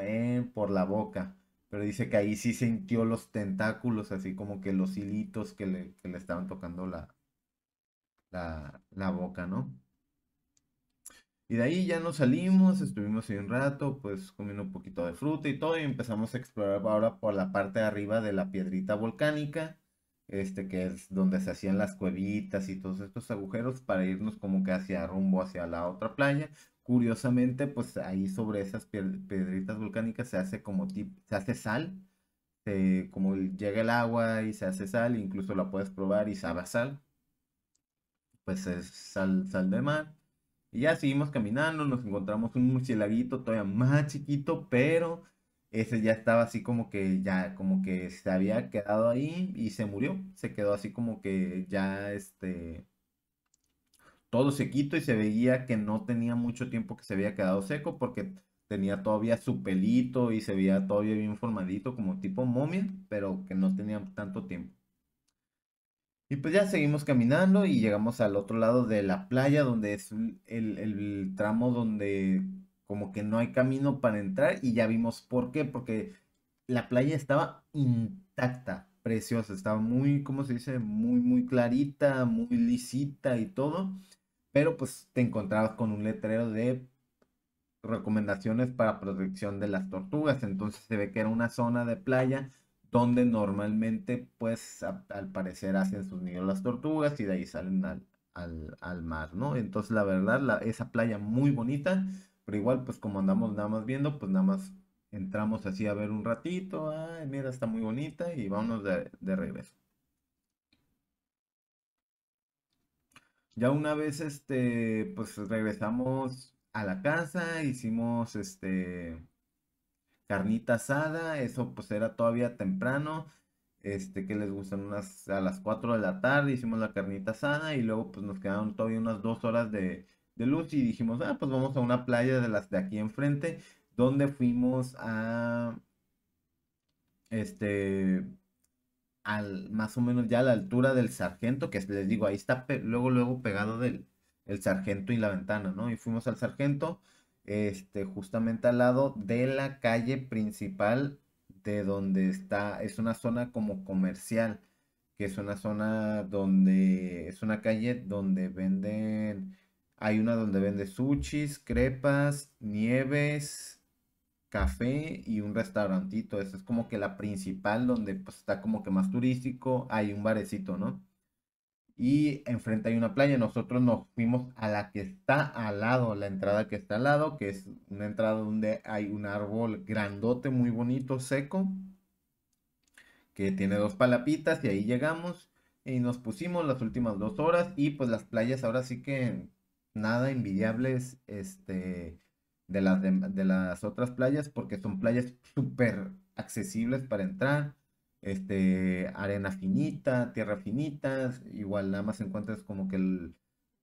por la boca. Pero dice que ahí sí sintió los tentáculos, así como que los hilitos que le, estaban tocando la, la boca, ¿no? Y de ahí ya nos salimos, estuvimos ahí un rato, pues comiendo un poquito de fruta y todo, y empezamos a explorar ahora por la parte de arriba de la piedrita volcánica, este que es donde se hacían las cuevitas y todos estos agujeros para irnos como que hacia rumbo hacia la otra playa. Curiosamente, pues ahí sobre esas piedritas volcánicas se hace como se hace sal, como llega el agua y se hace sal, incluso la puedes probar y sabe a sal, pues es sal, sal de mar. Y ya seguimos caminando, nos encontramos un murcielaguito todavía más chiquito, pero ese ya estaba así como que ya, como que se había quedado ahí y se murió. Se quedó así como que ya, este, todo sequito y se veía que no tenía mucho tiempo que se había quedado seco porque tenía todavía su pelito y se veía todavía bien formadito como tipo momia, pero que no tenía tanto tiempo. Y pues ya seguimos caminando y llegamos al otro lado de la playa donde es el, el tramo donde como que no hay camino para entrar y ya vimos por qué, porque la playa estaba intacta, preciosa, estaba muy, ¿cómo se dice? Muy, muy clarita, muy lisita y todo, pero pues te encontrabas con un letrero de recomendaciones para protección de las tortugas, entonces se ve que era una zona de playa donde normalmente pues al parecer hacen sus nidos las tortugas y de ahí salen al, mar, ¿no? Entonces la verdad, esa playa muy bonita, pero igual pues como andamos nada más viendo, pues nada más entramos así a ver un ratito, ay, mira, está muy bonita y vámonos de, de regreso. Ya una vez, este, pues regresamos a la casa, hicimos, este, carnita asada, eso pues era todavía temprano, este, que les gustan unas, a las 4 de la tarde hicimos la carnita asada y luego pues nos quedaron todavía unas dos horas de, de luz y dijimos, ah, pues vamos a una playa de las de aquí enfrente donde fuimos a, este, al, más o menos ya a la altura del sargento, que les digo, ahí está luego, luego pegado del el sargento y la ventana, ¿no? Y fuimos al sargento, este, justamente al lado de la calle principal de donde está, es una zona como comercial, que es una zona donde, es una calle donde venden, hay una donde vende sushis, crepas, nieves, café y un restaurantito. Esa es como que la principal donde pues está como que más turístico. Hay un barecito, ¿no? Y enfrente hay una playa. Nosotros nos fuimos a la que está al lado, la entrada que está al lado, que es una entrada donde hay un árbol grandote, muy bonito, seco, que tiene dos palapitas y ahí llegamos y nos pusimos las últimas dos horas y pues las playas ahora sí que nada envidiables, este de las, de, las otras playas porque son playas súper accesibles para entrar. Este, arena finita, tierra finitas, igual nada más encuentras como que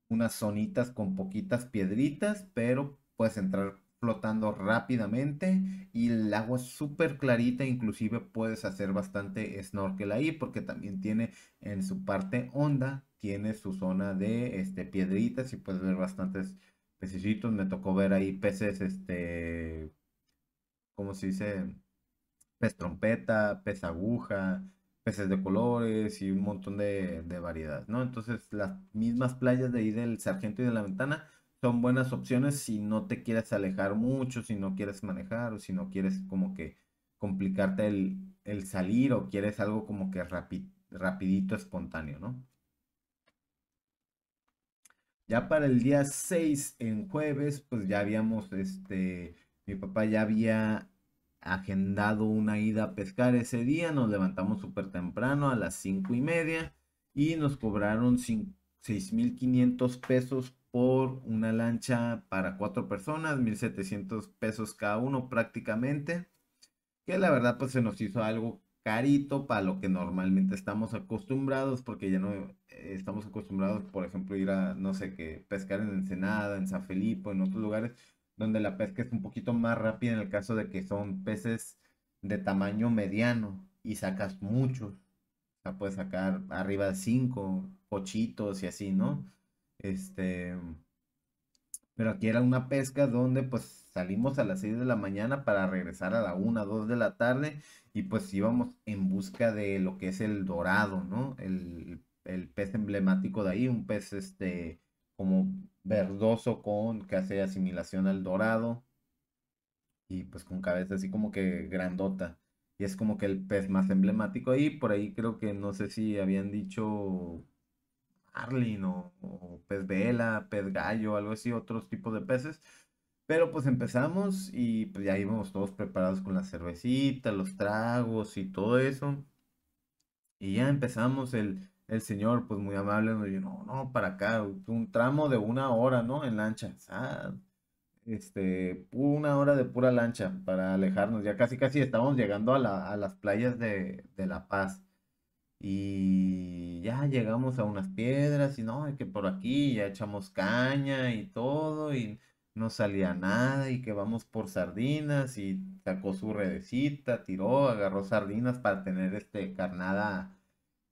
unas zonitas con poquitas piedritas, pero puedes entrar flotando rápidamente y el agua es súper clarita, inclusive puedes hacer bastante snorkel ahí porque también tiene en su parte honda, tiene su zona de este, piedritas y puedes ver bastantes pececitos, me tocó ver ahí peces, este, ¿cómo se dice? Pez trompeta, pez aguja, peces de colores y un montón de, de variedad, ¿no? Entonces las mismas playas de ahí del Sargento y de la Ventana son buenas opciones si no te quieres alejar mucho, si no quieres manejar o si no quieres como que complicarte el, el salir o quieres algo como que rapidito, espontáneo, ¿no? Ya para el día 6, en jueves, pues ya habíamos, este, mi papá ya había agendado una ida a pescar ese día, nos levantamos súper temprano a las 5 y media y nos cobraron 6.500 pesos por una lancha para cuatro personas, 1.700 pesos cada uno prácticamente, que la verdad pues se nos hizo algo carito para lo que normalmente estamos acostumbrados, porque ya no eh, estamos acostumbrados, por ejemplo, ir a, no sé qué, pescar en Ensenada, en San Felipe, en otros lugares, donde la pesca es un poquito más rápida en el caso de que son peces de tamaño mediano y sacas muchos. O sea, puedes sacar arriba de cinco pochitos y así, ¿no? Este, pero aquí era una pesca donde pues salimos a las 6 de la mañana para regresar a la 1, 2 de la tarde y pues íbamos en busca de lo que es el dorado, ¿no? El, pez emblemático de ahí, un pez este como verdoso con que hace asimilación al dorado y pues con cabeza así como que grandota. Y es como que el pez más emblemático ahí, por ahí creo que no sé si habían dicho Arlin o, pez vela, pez gallo, algo así, otros tipos de peces. Pero pues empezamos y pues ya íbamos todos preparados con la cervecita, los tragos y todo eso. Y ya empezamos, el, el señor pues muy amable nos dijo, no, no, para acá, un tramo de una hora, ¿no? En lancha. Ah, este, una hora de pura lancha para alejarnos. Ya casi casi estamos llegando a, la, a las playas de, de La Paz. Y ya llegamos a unas piedras y no, que por aquí ya echamos caña y todo y no salía nada y que vamos por sardinas y sacó su redecita, tiró, agarró sardinas para tener este carnada,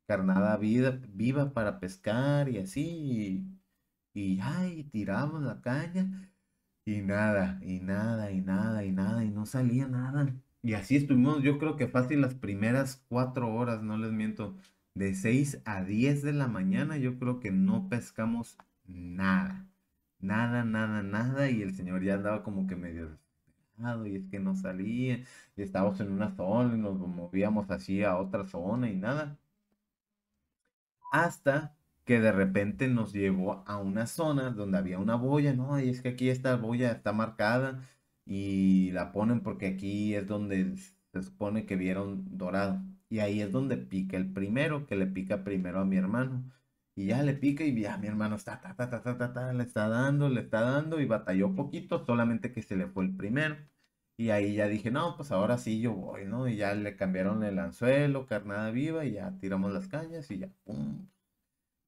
carnada vida, viva para pescar y así. Y, ay, tiramos la caña y nada, y nada, y nada, y nada, y no salía nada. Y así estuvimos, yo creo que fácil las primeras cuatro horas, no les miento, de 6 a 10 de la mañana, yo creo que no pescamos nada. Nada, nada, nada. Y el señor ya andaba como que medio desesperado y es que no salía. Y estábamos en una zona y nos movíamos así a otra zona y nada. Hasta que de repente nos llevó a una zona donde había una boya, ¿no? Y es que aquí esta boya está marcada y la ponen porque aquí es donde se supone que vieron dorado. Y ahí es donde pica el primero, que le pica primero a mi hermano. Y ya le pica y ya mi hermano está, le está dando, le está dando y batalló poquito, solamente que se le fue el primero. Y ahí ya dije, no, pues ahora sí yo voy, ¿no? Y ya le cambiaron el anzuelo, carnada viva, y ya tiramos las cañas y ya, pum.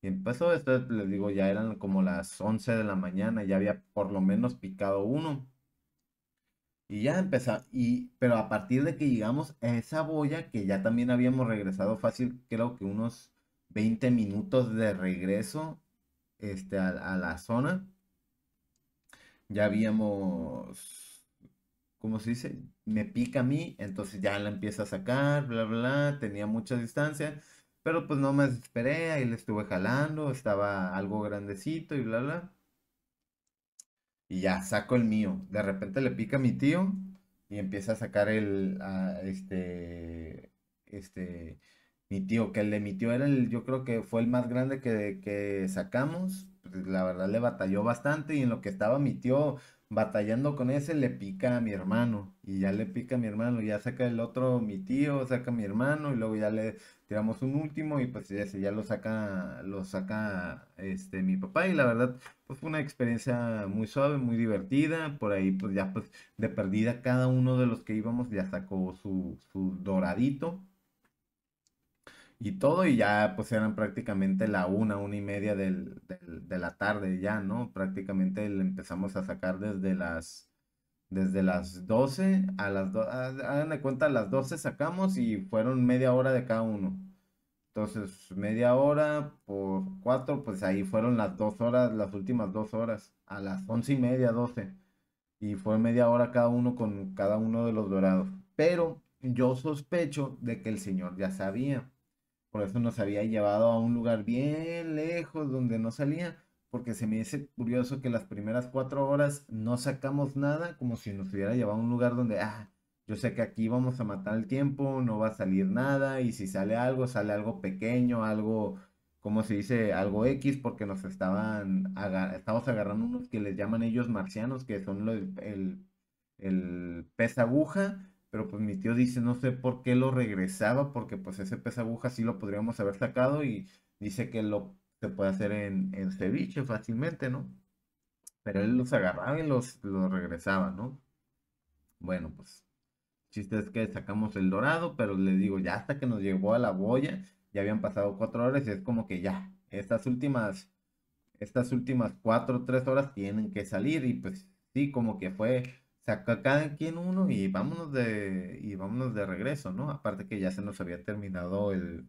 Y empezó esto, les digo, ya eran como las 11 de la mañana, ya había por lo menos picado uno. Y ya empezó, y, pero a partir de que llegamos a esa boya, que ya también habíamos regresado fácil, creo que unos 20 minutos de regreso este, a, la zona. Ya habíamos, ¿cómo se dice? Me pica a mí, entonces ya la empiezo a sacar, bla, bla, tenía mucha distancia, pero pues no me desesperé, ahí le estuve jalando, estaba algo grandecito y bla, bla. Y ya, saco el mío. De repente le pica a mi tío y empieza a sacar el, este, este, mi tío, que el de mi tío era el, yo creo que fue el más grande que, que sacamos. Pues, la verdad le batalló bastante y en lo que estaba mi tío batallando con ese, le pica a mi hermano. Y ya le pica a mi hermano, ya saca el otro mi tío, saca a mi hermano y luego ya le tiramos un último y pues ya lo saca, lo saca este mi papá. Y la verdad, pues fue una experiencia muy suave, muy divertida. Por ahí, pues ya pues de perdida cada uno de los que íbamos ya sacó su, su doradito y todo, y ya pues eran prácticamente la una, una y media del, de la tarde ya, ¿no? Prácticamente le empezamos a sacar desde las, desde las 12 a las 2, hagan de cuenta, a las 12 sacamos y fueron media hora de cada uno. Entonces, media hora por cuatro, pues ahí fueron las dos horas, las últimas dos horas, a las once y media, doce. Y fue media hora cada uno con cada uno de los dorados. Pero yo sospecho de que el señor ya sabía por eso nos había llevado a un lugar bien lejos donde no salía, porque se me dice curioso que las primeras cuatro horas no sacamos nada, como si nos hubiera llevado a un lugar donde, ah, yo sé que aquí vamos a matar el tiempo, no va a salir nada, y si sale algo, sale algo pequeño, algo, como se dice, algo X, porque nos estaban, estamos agarrando unos que les llaman ellos marcianos, que son el, el pez aguja, pero pues mi tío dice, no sé por qué lo regresaba, porque pues ese pez aguja sí lo podríamos haber sacado y dice que lo se puede hacer en, en ceviche fácilmente, ¿no? Pero él los agarraba y los, los regresaba, ¿no? Bueno, pues, chiste es que sacamos el dorado, pero le digo, ya hasta que nos llegó a la boya, ya habían pasado cuatro horas y es como que ya, estas últimas, estas últimas cuatro o tres horas tienen que salir y pues sí, como que fue saca cada quien uno y vámonos de, y vámonos de regreso, ¿no? Aparte que ya se nos había terminado el,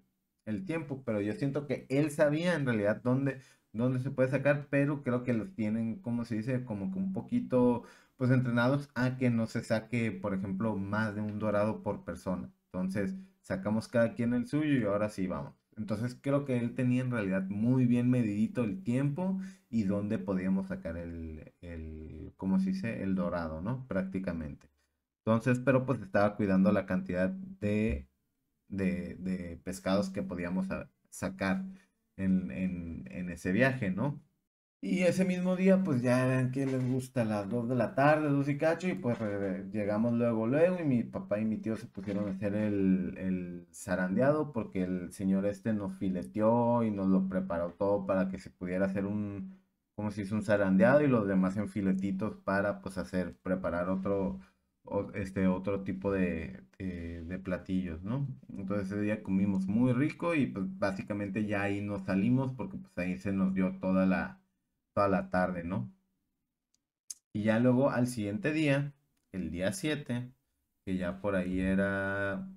tiempo, pero yo siento que él sabía en realidad dónde, dónde se puede sacar, pero creo que los tienen, como se dice, como que un poquito, pues entrenados a que no se saque, por ejemplo, más de un dorado por persona. Entonces, sacamos cada quien el suyo y ahora sí vamos. Entonces creo que él tenía en realidad muy bien medidito el tiempo y dónde podíamos sacar el, el ¿cómo se dice? El dorado, ¿no? Prácticamente. Entonces, pero pues estaba cuidando la cantidad de, de, pescados que podíamos sacar en, en ese viaje, ¿no? Y ese mismo día, pues ya ven que les gusta las 2 de la tarde, 2 y cacho, y pues llegamos luego, luego, y mi papá y mi tío se pusieron a hacer el, el zarandeado porque el señor este nos fileteó y nos lo preparó todo para que se pudiera hacer un, como si hizo un zarandeado y los demás en filetitos para pues hacer, preparar otro, este otro tipo de, de, platillos, ¿no? Entonces ese día comimos muy rico y pues básicamente ya ahí nos salimos porque pues ahí se nos dio toda la, toda la tarde, ¿no? Y ya luego al siguiente día, el día 7, que ya por ahí era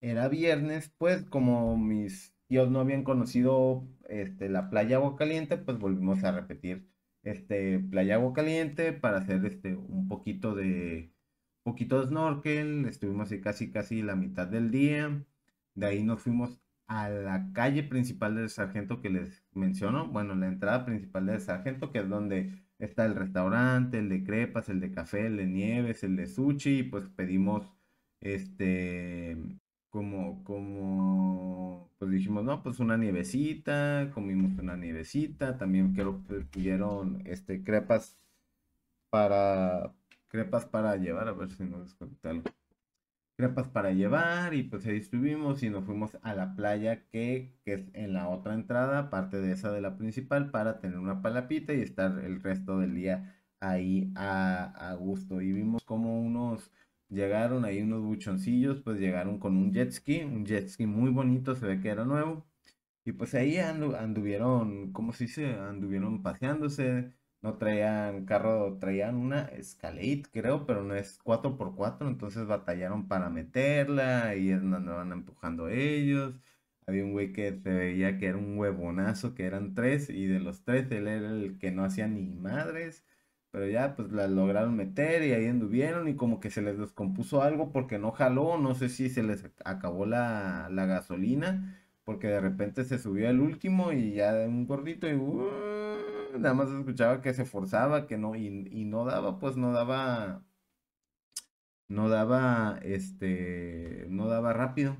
era viernes, pues como mis tíos no habían conocido este, la playa Agua Caliente, pues volvimos a repetir este, playa Agua Caliente para hacer este, un poquito de, poquito de snorkel. Estuvimos ahí casi, casi la mitad del día. De ahí nos fuimos a la calle principal del Sargento que les menciono. Bueno, la entrada principal del Sargento, que es donde está el restaurante, el de crepas, el de café, el de nieves, el de sushi. Y pues pedimos este como, como, pues dijimos, no, pues una nievecita, comimos una nievecita, también creo que pidieron, este, crepas para, crepas para llevar, a ver si no desconecta algo. Crepas para llevar y pues ahí estuvimos y nos fuimos a la playa que, que es en la otra entrada, parte de esa de la principal, para tener una palapita y estar el resto del día ahí a, a gusto. Y vimos como unos Llegaron ahí unos buchoncillos, pues llegaron con un jet ski, un jet ski muy bonito, se ve que era nuevo. Y pues ahí anduvieron, ¿cómo se dice? Anduvieron paseándose. No traían carro, traían una Escalade, creo, pero no es 4x4, entonces batallaron para meterla y andaban empujando ellos. Había un güey que se veía que era un huevonazo, que eran tres, y de los tres él era el que no hacía ni madres. Pero ya pues la lograron meter y ahí anduvieron y como que se les descompuso algo porque no jaló, no sé si se les acabó la, gasolina, porque de repente se subió el último y ya un gordito y uh, nada más escuchaba que se forzaba, que no, y, y no daba, pues no daba, no daba, este, no daba rápido.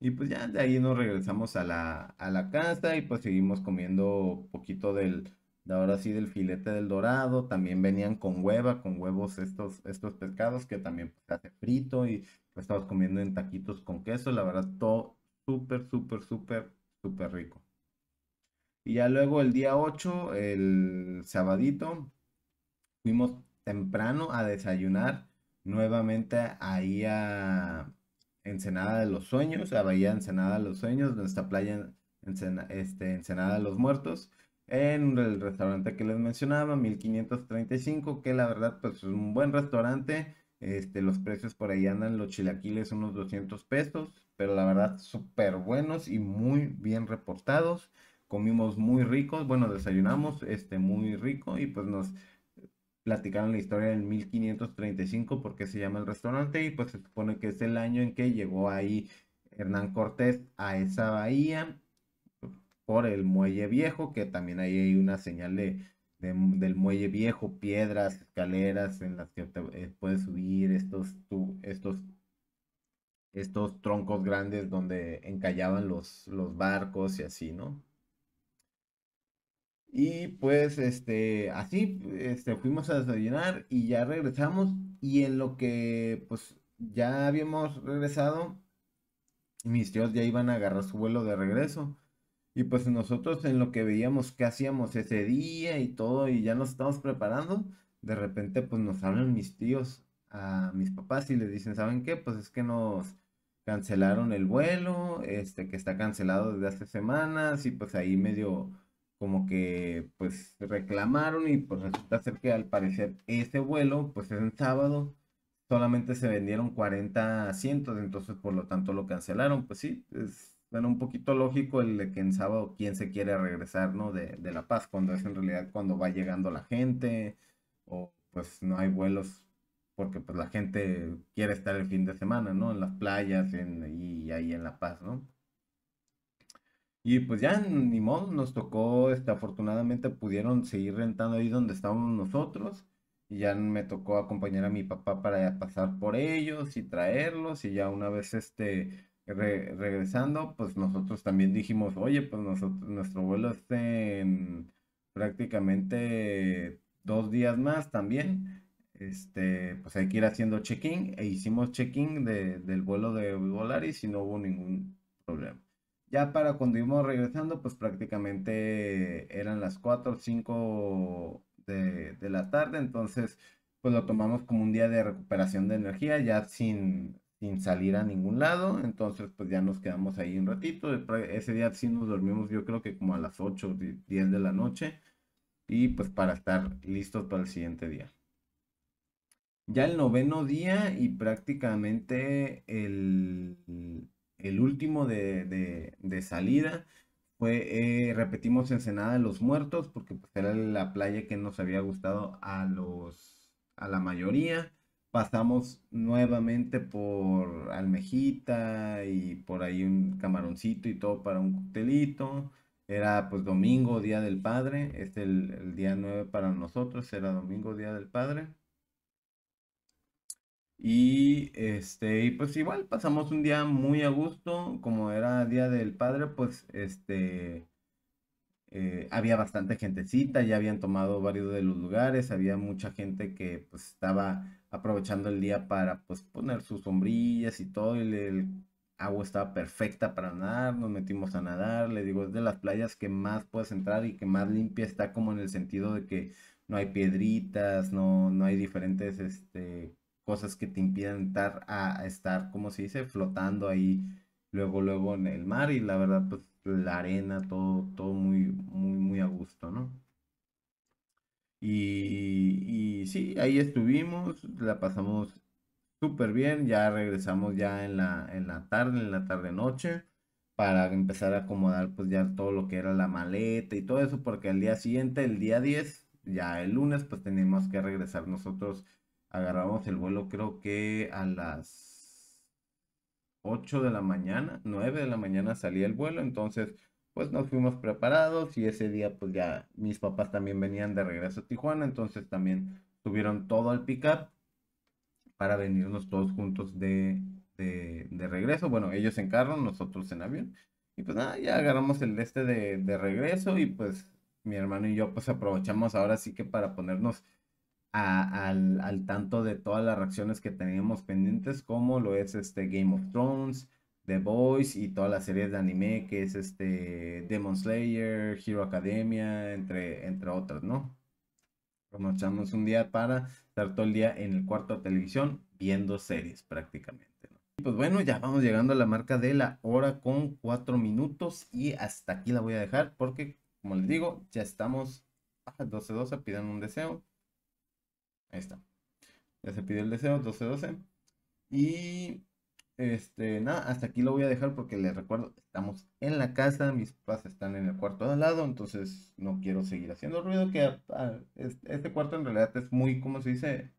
Y pues ya de ahí nos regresamos a la, a la casa y pues seguimos comiendo poquito del de ahora sí del filete del dorado, también venían con hueva, con huevos estos, estos pescados que también pues, se hace frito y pues estamos comiendo en taquitos con queso, la verdad todo súper, súper, súper, súper rico. Y ya luego el día 8, el sabadito, fuimos temprano a desayunar nuevamente ahí a Ensenada de los Sueños, a Bahía Ensenada de los Sueños, nuestra playa este, Ensenada de los Muertos en el restaurante que les mencionaba, 1535, que la verdad pues es un buen restaurante. Este, los precios por ahí andan, los chilaquiles unos 200 pesos, pero la verdad súper buenos y muy bien reportados. Comimos muy ricos, bueno, desayunamos este, muy rico y pues nos platicaron la historia del 1535, porque se llama el restaurante y pues se supone que es el año en que llegó ahí Hernán Cortés a esa bahía por el muelle viejo, que también ahí hay una señal de, del muelle viejo, piedras, escaleras en las que eh, puedes subir, estos, estos, estos troncos grandes donde encallaban los, los barcos y así, ¿no? Y pues, este, así, este, fuimos a desayunar y ya regresamos. Y en lo que, pues, ya habíamos regresado, mis tíos ya iban a agarrar su vuelo de regreso. Y pues nosotros en lo que veíamos que hacíamos ese día y todo, y ya nos estamos preparando, de repente pues nos hablan mis tíos a mis papás y les dicen, ¿saben qué? Pues es que nos cancelaron el vuelo, este que está cancelado desde hace semanas y pues ahí medio como que pues reclamaron y pues resulta ser que al parecer ese vuelo pues es en sábado, solamente se vendieron 40 asientos, entonces por lo tanto lo cancelaron, pues sí, es bueno, un poquito lógico el de que en sábado quién se quiere regresar, ¿no? De, La Paz, cuando es en realidad cuando va llegando la gente, o pues no hay vuelos, porque pues la gente quiere estar el fin de semana, ¿no? En las playas y ahí en La Paz, ¿no? Y pues ya, ni modo, nos tocó, este, afortunadamente pudieron seguir rentando ahí donde estábamos nosotros. Y ya me tocó acompañar a mi papá para pasar por ellos y traerlos. Y ya una vez este regresando, pues nosotros también dijimos, oye, pues nosotros, nuestro vuelo está en prácticamente dos días más también. Este, pues hay que ir haciendo check-in e hicimos check-in del vuelo de Volaris y no hubo ningún problema. Ya para cuando íbamos regresando, pues prácticamente eran las 4 o 5 de, de la tarde, entonces pues lo tomamos como un día de recuperación de energía, ya sin, sin salir a ningún lado. Entonces, pues ya nos quedamos ahí un ratito. Ese día sí nos dormimos, yo creo que como a las 8, 10 de la noche. Y pues para estar listos para el siguiente día. Ya el noveno día y prácticamente el, el último de, de, salida fue, eh, repetimos Ensenada de los Muertos, porque pues, era la playa que nos había gustado a los, a la mayoría. Pasamos nuevamente por Almejita y por ahí un camaroncito y todo para un coctelito. Era pues domingo, Día del Padre. Este el, el día 9 para nosotros, era domingo, Día del Padre. Y este, y pues igual pasamos un día muy a gusto, como era Día del Padre, pues este eh, había bastante gentecita, ya habían tomado varios de los lugares, había mucha gente que pues estaba aprovechando el día para pues poner sus sombrillas y todo, y el agua estaba perfecta para nadar, nos metimos a nadar, le digo, es de las playas que más puedes entrar y que más limpia está como en el sentido de que no hay piedritas, no, no hay diferentes este cosas que te impiden estar a, estar, como se dice, flotando ahí luego, luego en el mar y la verdad, pues la arena, todo, todo muy, muy, muy a gusto, ¿no? Y, y sí, ahí estuvimos, la pasamos súper bien, ya regresamos ya en la, en la tarde, en la tarde-noche, para empezar a acomodar pues ya todo lo que era la maleta y todo eso, porque al día siguiente, el día 10, ya el lunes, pues tenemos que regresar nosotros agarramos el vuelo creo que a las 8 de la mañana, 9 de la mañana salía el vuelo, entonces pues nos fuimos preparados y ese día pues ya mis papás también venían de regreso a Tijuana, entonces también tuvieron todo al pick-up para venirnos todos juntos de, de, regreso. Bueno, ellos en carro, nosotros en avión. Y pues nada, ya agarramos el este de, de regreso y pues mi hermano y yo pues aprovechamos ahora sí que para ponernos al, tanto de todas las reacciones que teníamos pendientes, como lo es este Game of Thrones, The Boys y todas las series de anime que es este Demon Slayer, Hero Academia, entre, entre otras, ¿no? Nos un día para estar todo el día en el cuarto de televisión viendo series prácticamente. ¿no? Pues bueno, ya vamos llegando a la marca de la hora con cuatro minutos y hasta aquí la voy a dejar porque, como les digo, ya estamos a 12-12, pidan un deseo. Ahí está. Ya se pidió el deseo, 12-12. Y este, nada, hasta aquí lo voy a dejar porque les recuerdo, estamos en la casa, mis papás están en el cuarto de al lado, entonces no quiero seguir haciendo ruido, que ah, este cuarto en realidad es muy, ¿cómo se dice?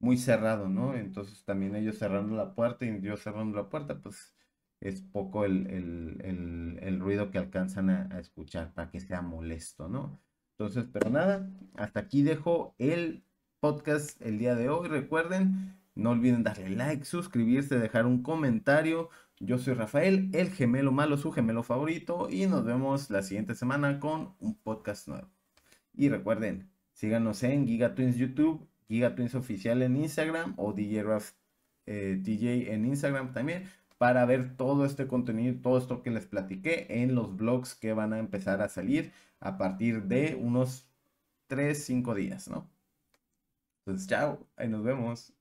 Muy cerrado, ¿no? Entonces también ellos cerrando la puerta y yo cerrando la puerta, pues es poco el, ruido que alcanzan a, a, escuchar para que sea molesto, ¿no? Entonces, pero nada, hasta aquí dejo el podcast el día de hoy. Recuerden, no olviden darle like, suscribirse, dejar un comentario. Yo soy Rafael, el gemelo malo, su gemelo favorito, y nos vemos la siguiente semana con un podcast nuevo. Y recuerden, síganos en Giga Twins YouTube, Giga Twins Oficial en Instagram o DJ Raf DJ en Instagram también para ver todo este contenido, todo esto que les platiqué en los blogs que van a empezar a salir a partir de unos 3, 5 días, ¿no? Pues chao, ahí nos vemos.